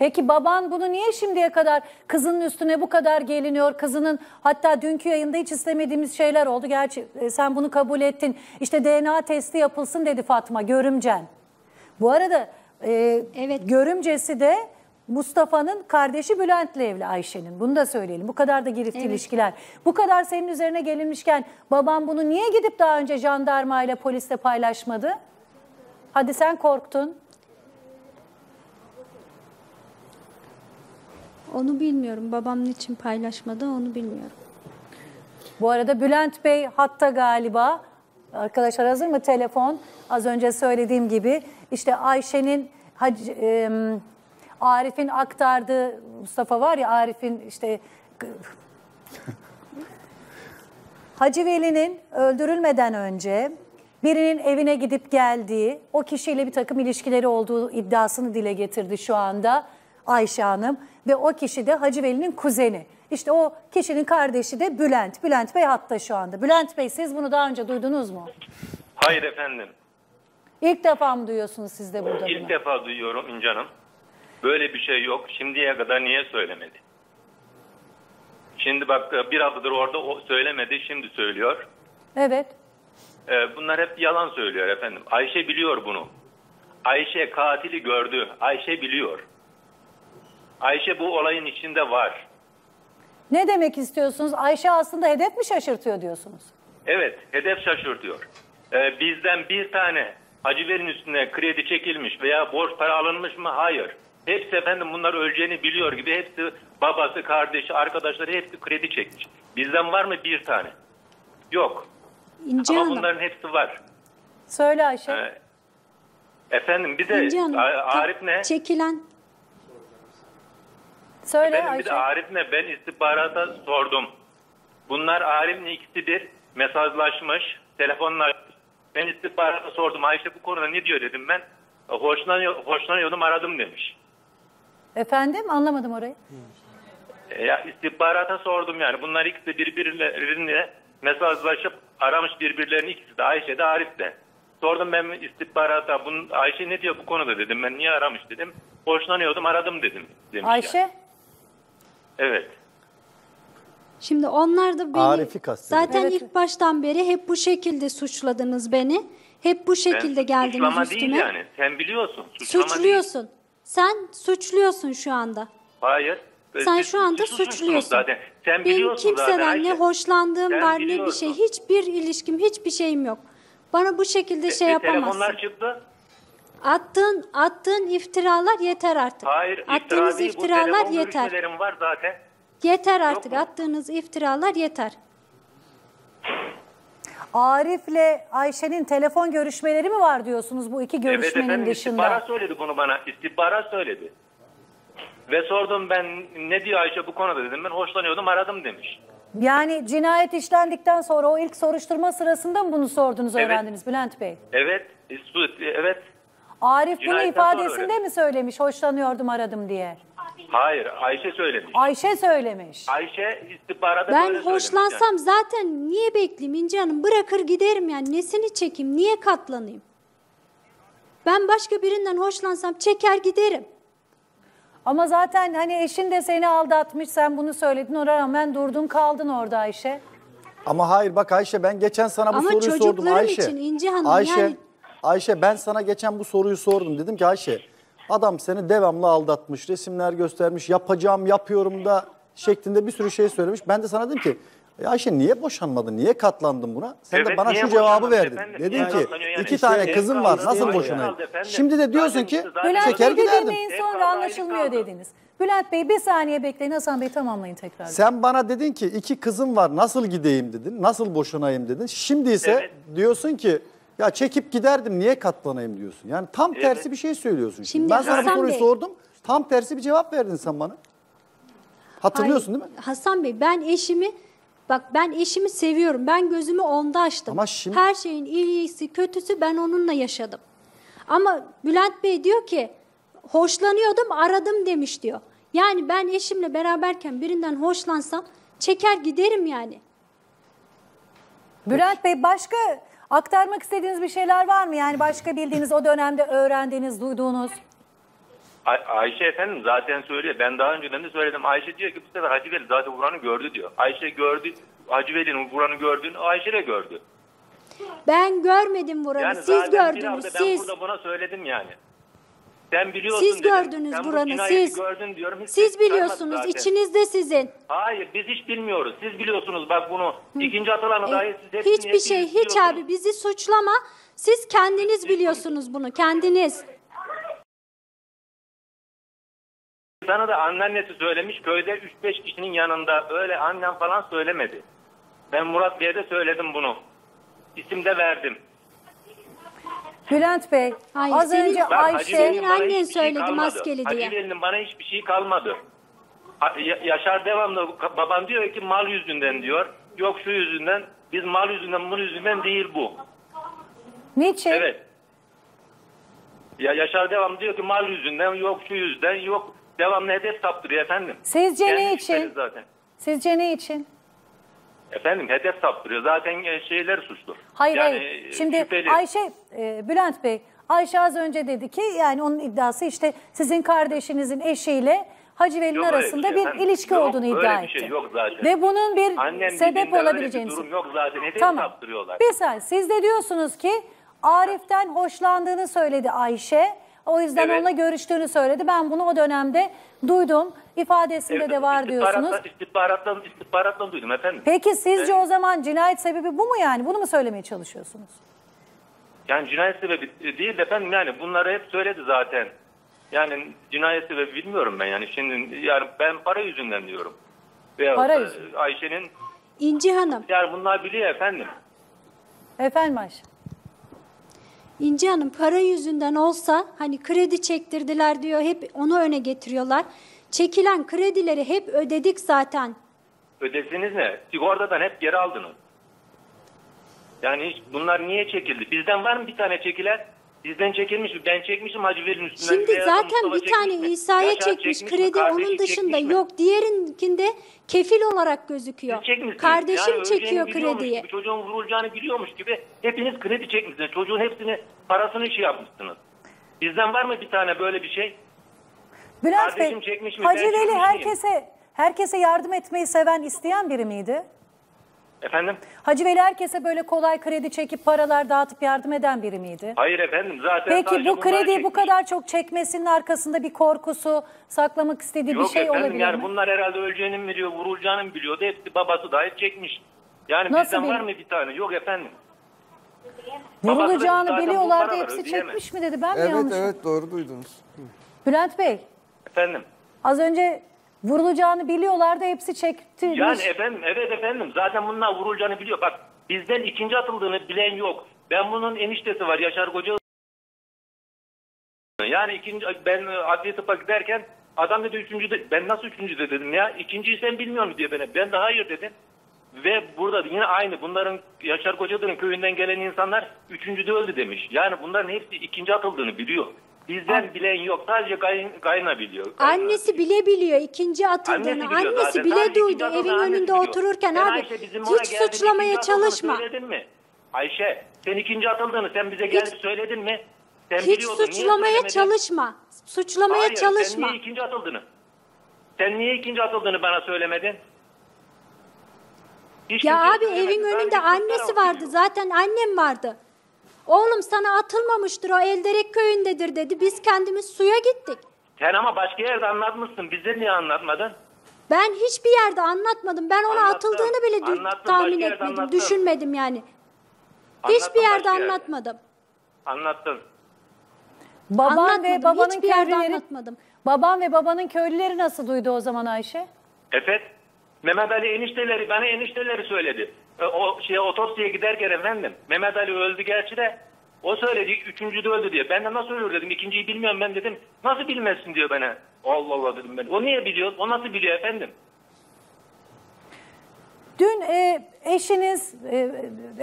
[SPEAKER 1] Peki baban bunu niye şimdiye kadar kızının üstüne bu kadar geliniyor? Kızının hatta dünkü yayında hiç istemediğimiz şeyler oldu. Gerçi e, sen bunu kabul ettin. İşte DNA testi yapılsın dedi Fatma görümcen. Bu arada e,
[SPEAKER 4] Evet.
[SPEAKER 1] görümcesi de Mustafa'nın kardeşi Bülent'le evli Ayşe'nin. Bunu da söyleyelim. Bu kadar da girift
[SPEAKER 4] Evet.
[SPEAKER 1] ilişkiler. Bu kadar senin üzerine gelinmişken baban bunu niye gidip daha önce jandarmayla polisle paylaşmadı? Hadi sen korktun.
[SPEAKER 4] Onu bilmiyorum. Babam niçin paylaşmadı onu bilmiyorum.
[SPEAKER 1] Bu arada Bülent Bey hatta galiba. Arkadaşlar hazır mı telefon? Az önce söylediğim gibi işte Ayşe'nin Arif'in aktardığı Mustafa var ya Arif'in işte Hacı Veli'nin öldürülmeden önce birinin evine gidip geldiği, o kişiyle bir takım ilişkileri olduğu iddiasını dile getirdi şu anda. Ayşe Hanım ve o kişi de Hacı Veli'nin kuzeni. İşte o kişinin kardeşi de Bülent. Bülent Bey hatta şu anda. Bülent Bey siz bunu daha önce duydunuz mu?
[SPEAKER 11] Hayır efendim.
[SPEAKER 1] İlk defa mı duyuyorsunuz siz de burada
[SPEAKER 11] İlk
[SPEAKER 1] bunu?
[SPEAKER 11] defa duyuyorum Hanım. Böyle bir şey yok. Şimdiye kadar niye söylemedi? Şimdi bak bir haftadır orada o söylemedi, şimdi söylüyor.
[SPEAKER 1] Evet.
[SPEAKER 11] Ee, bunlar hep yalan söylüyor efendim. Ayşe biliyor bunu. Ayşe katili gördü. Ayşe biliyor. Ayşe bu olayın içinde var.
[SPEAKER 1] Ne demek istiyorsunuz? Ayşe aslında hedef mi şaşırtıyor diyorsunuz?
[SPEAKER 11] Evet, hedef şaşırtıyor. Ee, bizden bir tane Hacıver'in üstüne kredi çekilmiş veya borç para alınmış mı? Hayır. Hepsi efendim bunlar öleceğini biliyor gibi hepsi babası, kardeşi, arkadaşları hepsi kredi çekmiş. Bizden var mı bir tane? Yok.
[SPEAKER 4] İnce
[SPEAKER 11] Ama
[SPEAKER 4] Hanım.
[SPEAKER 11] bunların hepsi var.
[SPEAKER 1] Söyle Ayşe.
[SPEAKER 11] Ee, efendim bir de
[SPEAKER 4] İnce Hanım.
[SPEAKER 11] Arif ne?
[SPEAKER 4] Çekilen
[SPEAKER 1] Söyle
[SPEAKER 11] Efendim bir de
[SPEAKER 1] Ayşe.
[SPEAKER 11] Arif ne? Ben istihbarata sordum. Bunlar Arif'in ikisidir. Mesajlaşmış, telefonla. Ben istihbarata sordum. Ayşe bu konuda ne diyor dedim ben. Hoşlanıyor, hoşlanıyordum aradım demiş.
[SPEAKER 1] Efendim anlamadım orayı.
[SPEAKER 11] E, ya istihbarata sordum yani. Bunlar ikisi birbirleriyle mesajlaşıp aramış birbirlerini ikisi de Ayşe de Arif de. Sordum ben istihbarata bunun, Ayşe ne diyor bu konuda dedim. Ben niye aramış dedim. Hoşlanıyordum aradım dedim. Demiş
[SPEAKER 1] Ayşe.
[SPEAKER 11] yani. Evet.
[SPEAKER 4] Şimdi onlar da beni
[SPEAKER 6] Arif'i kastediyor.
[SPEAKER 4] zaten
[SPEAKER 1] Evet.
[SPEAKER 4] ilk baştan beri hep bu şekilde suçladınız beni. Hep bu şekilde
[SPEAKER 11] Ben-
[SPEAKER 4] geldiniz
[SPEAKER 11] suçlama
[SPEAKER 4] üstüme.
[SPEAKER 11] değil yani. Sen biliyorsun. Suçlama değil.
[SPEAKER 4] Suçluyorsun. Sen suçluyorsun şu anda.
[SPEAKER 11] Hayır.
[SPEAKER 4] Sen
[SPEAKER 11] Siz-
[SPEAKER 4] şu anda
[SPEAKER 11] siz suçlusunuz
[SPEAKER 4] suçluyorsun.
[SPEAKER 11] Zaten. Sen
[SPEAKER 4] Benim
[SPEAKER 11] biliyorsun zaten
[SPEAKER 4] kimseden ne
[SPEAKER 11] Ayşe.
[SPEAKER 4] hoşlandığım
[SPEAKER 11] Sen
[SPEAKER 4] var ne bir
[SPEAKER 11] biliyorsun.
[SPEAKER 4] şey. Hiçbir ilişkim, hiçbir şeyim yok. Bana bu şekilde şey
[SPEAKER 11] E,
[SPEAKER 4] yapamazsın.
[SPEAKER 11] Telefonlar çıktı.
[SPEAKER 4] Attığın attığın iftiralar yeter artık.
[SPEAKER 11] Hayır iftira
[SPEAKER 4] Attığınız
[SPEAKER 11] değil. Bu
[SPEAKER 4] iftiralar
[SPEAKER 11] telefon
[SPEAKER 4] yeter.
[SPEAKER 11] var zaten.
[SPEAKER 4] Yeter artık. Attığınız iftiralar yeter.
[SPEAKER 1] Arif'le Ayşe'nin telefon görüşmeleri mi var diyorsunuz bu iki
[SPEAKER 11] Evet
[SPEAKER 1] görüşmenin
[SPEAKER 11] efendim
[SPEAKER 1] dışında?
[SPEAKER 11] istihbarat söyledi bunu bana. İstihbarat söyledi. Ve sordum ben ne diyor Ayşe bu konuda dedim. Ben hoşlanıyordum aradım demiş.
[SPEAKER 1] Yani cinayet işlendikten sonra o ilk soruşturma sırasında mı bunu sordunuz,
[SPEAKER 11] Evet.
[SPEAKER 1] öğrendiniz Bülent Bey?
[SPEAKER 11] Evet. su- Evet.
[SPEAKER 1] Arif bunu
[SPEAKER 11] Cinayetten sonra
[SPEAKER 1] ifadesinde
[SPEAKER 11] öğrendim.
[SPEAKER 1] mi söylemiş, hoşlanıyordum aradım diye?
[SPEAKER 11] Hayır Ayşe söylemiş.
[SPEAKER 1] Ayşe söylemiş.
[SPEAKER 11] Ayşe istihbarata
[SPEAKER 4] Ben
[SPEAKER 11] böyle söylemiş
[SPEAKER 4] hoşlansam
[SPEAKER 11] yani.
[SPEAKER 4] zaten niye bekleyeyim İnce Hanım? Bırakır giderim yani. Nesini çekeyim? Niye katlanayım? Ben başka birinden hoşlansam çeker giderim.
[SPEAKER 1] Ama zaten hani eşin de seni aldatmış, sen bunu söyledin. Ona rağmen durdun kaldın orada Ayşe.
[SPEAKER 6] Ama hayır bak Ayşe ben geçen sana bu
[SPEAKER 4] Ama
[SPEAKER 6] soruyu sordum
[SPEAKER 4] çocuklarım
[SPEAKER 6] Ayşe.
[SPEAKER 4] için İnce Hanım,
[SPEAKER 6] Ayşe,
[SPEAKER 4] yani-
[SPEAKER 6] Ayşe ben sana geçen bu soruyu sordum. Dedim ki Ayşe adam seni devamlı aldatmış, resimler göstermiş, yapacağım, yapıyorum da şeklinde bir sürü şey söylemiş. Ben de sana dedim ki "E Ayşe niye boşanmadın, niye katlandın buna? Sen de
[SPEAKER 11] Evet,
[SPEAKER 6] bana
[SPEAKER 11] niye
[SPEAKER 6] şu cevabı verdin.
[SPEAKER 11] efendim?
[SPEAKER 6] Dedin ki
[SPEAKER 11] yani?
[SPEAKER 6] iki
[SPEAKER 11] İşte
[SPEAKER 6] tane kızım var nasıl boşanayım? Şimdi de diyorsun ki
[SPEAKER 1] Bülent
[SPEAKER 6] çeker
[SPEAKER 1] Bey
[SPEAKER 6] giderdim.
[SPEAKER 11] Ev
[SPEAKER 1] sonra anlaşılmıyor dediniz. Bülent Bey bir saniye bekleyin Hasan Bey tamamlayın tekrar.
[SPEAKER 6] Sen bana dedin ki iki kızım var nasıl gideyim dedin, nasıl boşanayım dedin. Şimdi ise
[SPEAKER 11] Evet.
[SPEAKER 6] diyorsun ki ya çekip giderdim niye katlanayım diyorsun. Yani tam tersi
[SPEAKER 11] Evet.
[SPEAKER 6] bir şey söylüyorsun. Şimdi,
[SPEAKER 4] Şimdi
[SPEAKER 6] ben sana bu soruyu
[SPEAKER 4] Bey-
[SPEAKER 6] sordum. Tam tersi bir cevap verdin sen bana. Hatırlıyorsun
[SPEAKER 4] Hayır,
[SPEAKER 6] değil mi?
[SPEAKER 4] Hasan Bey ben eşimi bak ben eşimi seviyorum. Ben gözümü onda açtım.
[SPEAKER 6] Ama şimdi-
[SPEAKER 4] Her şeyin iyisi kötüsü ben onunla yaşadım. Ama Bülent Bey diyor ki hoşlanıyordum aradım demiş diyor. Yani ben eşimle beraberken birinden hoşlansam çeker giderim yani.
[SPEAKER 1] Bülent Bey başka aktarmak istediğiniz bir şeyler var mı? Yani başka bildiğiniz o dönemde öğrendiğiniz, duyduğunuz.
[SPEAKER 11] Ay- Ayşe efendim zaten söylüyor. Ben daha önceden de söyledim. Ayşe diyor ki bu sefer Hacı Veli zaten vuranı gördü diyor. Ayşe gördü. Hacı Veli'nin vuranı gördüğünü Ayşe de gördü.
[SPEAKER 4] Ben görmedim vuranı.
[SPEAKER 11] Yani
[SPEAKER 4] siz gördünüz siz.
[SPEAKER 11] Ben burada buna söyledim yani. Sen biliyorsun
[SPEAKER 4] Siz
[SPEAKER 11] dedim.
[SPEAKER 4] gördünüz
[SPEAKER 11] Sen bu
[SPEAKER 4] buranı,
[SPEAKER 11] cinayeti
[SPEAKER 4] siz.
[SPEAKER 11] gördün diyorum. Hiç
[SPEAKER 4] Siz biliyorsunuz
[SPEAKER 11] zaten.
[SPEAKER 4] içinizde sizin.
[SPEAKER 11] Hayır biz hiç bilmiyoruz. Siz biliyorsunuz bak bunu. İkinci atılanı dahi siz hepsini
[SPEAKER 4] Hiçbir şey hiç abi bizi suçlama. Siz kendiniz biliyorsunuz bunu kendiniz.
[SPEAKER 11] Sana da anneannesi söylemiş köyde 3-5 kişinin yanında öyle annem falan söylemedi. Ben Murat Bey'e de söyledim bunu. İsim de verdim.
[SPEAKER 1] Bülent Bey
[SPEAKER 4] Hayır,
[SPEAKER 1] az
[SPEAKER 4] senin-
[SPEAKER 1] önce Ayşe...
[SPEAKER 11] Veli'nin bana
[SPEAKER 4] annen
[SPEAKER 11] hiçbir şey
[SPEAKER 4] söyledi
[SPEAKER 11] kalmadı.
[SPEAKER 4] maskeli diye.
[SPEAKER 11] Hacı Veli'nin bana hiçbir şey kalmadı. Ha- Ya- Yaşar devamlı baban diyor ki mal yüzünden diyor. Yok şu yüzünden. Biz mal yüzünden bunun yüzünden değil bu.
[SPEAKER 1] Niçin?
[SPEAKER 11] Evet. Ya Yaşar devam diyor ki mal yüzünden yok şu yüzden yok devamlı hedef saptırıyor efendim.
[SPEAKER 1] Sizce
[SPEAKER 11] Kendi
[SPEAKER 1] ne için?
[SPEAKER 11] şüpheli Zaten.
[SPEAKER 1] Sizce ne için?
[SPEAKER 11] Efendim hedef saptırıyor. Zaten e, şeyler suçlu.
[SPEAKER 1] Hayır
[SPEAKER 11] Yani,
[SPEAKER 1] hayır.
[SPEAKER 11] e,
[SPEAKER 1] Şimdi
[SPEAKER 11] şüpheli.
[SPEAKER 1] Ayşe, e, Bülent Bey, Ayşe az önce dedi ki yani onun iddiası işte sizin kardeşinizin eşiyle Hacı Veli'nin arasında
[SPEAKER 11] şey
[SPEAKER 1] bir
[SPEAKER 11] efendim.
[SPEAKER 1] ilişki
[SPEAKER 11] Yok,
[SPEAKER 1] olduğunu iddia
[SPEAKER 11] bir
[SPEAKER 1] etti.
[SPEAKER 11] şey yok zaten.
[SPEAKER 1] Ve bunun bir
[SPEAKER 11] Annem
[SPEAKER 1] sebep olabileceğini
[SPEAKER 11] durum yok zaten. Hedef
[SPEAKER 1] Tamam.
[SPEAKER 11] saptırıyorlar.
[SPEAKER 1] Bir saniye. Siz de diyorsunuz ki Arif'ten hoşlandığını söyledi Ayşe. O yüzden
[SPEAKER 11] Evet.
[SPEAKER 1] onunla görüştüğünü söyledi. Ben bunu o dönemde duydum. İfadesinde
[SPEAKER 11] Evet,
[SPEAKER 1] de var diyorsunuz.
[SPEAKER 11] istihbaratla, istihbaratla duydum efendim.
[SPEAKER 1] Peki sizce
[SPEAKER 11] Evet.
[SPEAKER 1] o zaman cinayet sebebi bu mu yani? Bunu mu söylemeye çalışıyorsunuz?
[SPEAKER 11] Yani cinayet sebebi değil de efendim yani bunları hep söyledi zaten. Yani cinayet sebebi bilmiyorum ben yani şimdi yani ben para yüzünden diyorum. Veya
[SPEAKER 1] Para yüzünden.
[SPEAKER 11] Ayşe'nin
[SPEAKER 4] İnci Hanım,
[SPEAKER 11] yani bunlar biliyor efendim.
[SPEAKER 1] Efendim Ayşe.
[SPEAKER 4] İnci Hanım para yüzünden olsa hani kredi çektirdiler diyor hep onu öne getiriyorlar. Çekilen kredileri hep ödedik zaten.
[SPEAKER 11] Ödesiniz ne? Sigortadan hep geri aldınız. Yani bunlar niye çekildi? Bizden var mı bir tane çekilen? Bizden çekilmiş mi? Ben çekmişim Hacı Veli'nin üstünden.
[SPEAKER 4] Şimdi
[SPEAKER 11] veya
[SPEAKER 4] zaten bir tane
[SPEAKER 11] çekmiş mi?
[SPEAKER 4] İsa'ya çekmiş
[SPEAKER 11] mi?
[SPEAKER 4] kredi onun dışında
[SPEAKER 11] çekmiş
[SPEAKER 4] yok. Diğerinkinde kefil olarak gözüküyor. Kardeşim
[SPEAKER 11] Yani
[SPEAKER 4] çekiyor krediyi.
[SPEAKER 11] Gibi, çocuğun vurulacağını biliyormuş gibi hepiniz kredi çekmişsiniz. Çocuğun hepsini parasını şey yapmışsınız. Bizden var mı bir tane böyle bir şey?
[SPEAKER 1] Bülent
[SPEAKER 11] Kardeşim
[SPEAKER 1] Bey,
[SPEAKER 11] çekmiş mi?
[SPEAKER 1] Hacı Veli
[SPEAKER 11] çekmiş
[SPEAKER 1] herkese herkese yardım etmeyi seven, isteyen biri miydi?
[SPEAKER 11] Efendim?
[SPEAKER 1] Hacı Veli herkese böyle kolay kredi çekip paralar dağıtıp yardım eden biri miydi?
[SPEAKER 11] Hayır efendim zaten
[SPEAKER 1] Peki bu krediyi bu kadar çok çekmesinin arkasında bir korkusu, saklamak istediği
[SPEAKER 11] Yok
[SPEAKER 1] bir şey
[SPEAKER 11] efendim
[SPEAKER 1] olabilir
[SPEAKER 11] yani
[SPEAKER 1] mi?
[SPEAKER 11] bunlar herhalde öleceğini mi biliyor, vurulacağını biliyordu. Hepsi babası dahi çekmiş. Yani
[SPEAKER 1] Nasıl
[SPEAKER 11] bizden var
[SPEAKER 1] bil-
[SPEAKER 11] mı bir tane? Yok efendim.
[SPEAKER 1] Vurulacağını biliyorlardı hepsi
[SPEAKER 11] ödeyemez.
[SPEAKER 1] çekmiş mi dedi ben mi
[SPEAKER 5] Evet
[SPEAKER 1] yanlış?
[SPEAKER 5] evet doğru duydunuz.
[SPEAKER 1] Bülent Bey
[SPEAKER 11] Efendim.
[SPEAKER 1] az önce vurulacağını biliyorlardı hepsi çektirmiş.
[SPEAKER 11] Yani efendim evet efendim zaten bunlar vurulacağını biliyor. Bak bizden ikinci atıldığını bilen yok. Ben bunun eniştesi var Yaşar Koca. Yani ikinci ben e, adliye tıpa giderken adam dedi üçüncü de ben nasıl üçüncü de dedim ya ikinciyi sen bilmiyor musun diye bana. Ben de hayır dedim. Ve burada yine aynı bunların Yaşar Kocadır'ın köyünden gelen insanlar üçüncü de öldü demiş. Yani bunların hepsi ikinci atıldığını biliyor. Bizden bilen yok. Sadece kayın, kayına biliyor. Kayına
[SPEAKER 4] Annesi bile biliyor ikinci atıldığını.
[SPEAKER 11] Annesi biliyor
[SPEAKER 4] Annesi
[SPEAKER 11] zaten.
[SPEAKER 4] bile
[SPEAKER 11] Sadece
[SPEAKER 4] duydu evin önünde
[SPEAKER 11] biliyor.
[SPEAKER 4] otururken
[SPEAKER 11] Sen
[SPEAKER 4] abi
[SPEAKER 11] Ayşe
[SPEAKER 4] hiç suçlamaya çalışma.
[SPEAKER 11] Söyledin mi? Ayşe sen ikinci atıldığını sen bize gelip söyledin mi? Sen
[SPEAKER 4] Hiç suçlamaya çalışma. Suçlamaya
[SPEAKER 11] Hayır,
[SPEAKER 4] çalışma.
[SPEAKER 11] Sen niye ikinci atıldığını? Sen niye ikinci atıldığını bana söylemedin? Hiç
[SPEAKER 4] Ya abi evin önünde annesi vardı. Zaten annem vardı. Oğlum sana atılmamıştır o Elderek köyündedir dedi. Biz kendimiz suya gittik.
[SPEAKER 11] Sen ama başka yerde anlatmışsın. Bize niye anlatmadın?
[SPEAKER 4] Ben hiçbir yerde anlatmadım. Ben ona
[SPEAKER 11] Anlattın.
[SPEAKER 4] atıldığını bile dü-
[SPEAKER 11] Anlattın,
[SPEAKER 4] tahmin
[SPEAKER 11] başka yerde
[SPEAKER 4] etmedim, düşünmedim yani.
[SPEAKER 11] Anlattın
[SPEAKER 4] Hiçbir yerde
[SPEAKER 11] başka yerde.
[SPEAKER 4] anlatmadım.
[SPEAKER 11] Anlattın.
[SPEAKER 1] Baban
[SPEAKER 4] anlatmadım.
[SPEAKER 1] ve babanın
[SPEAKER 4] Hiçbir yerde
[SPEAKER 1] köylüleri,
[SPEAKER 4] anlatmadım.
[SPEAKER 1] baban ve babanın köylüleri nasıl duydu o zaman Ayşe?
[SPEAKER 11] Evet. Mehmet Ali enişteleri bana enişteleri söyledi. E, O şey otopsiye giderken efendim. Mehmet Ali öldü gerçi de o söyledi üçüncü de öldü diye. Ben de nasıl ölür dedim. ikinciyi bilmiyorum ben dedim. Nasıl bilmezsin diyor bana. Allah Allah dedim ben. O niye biliyor? O nasıl biliyor efendim?
[SPEAKER 1] Dün e, eşiniz e,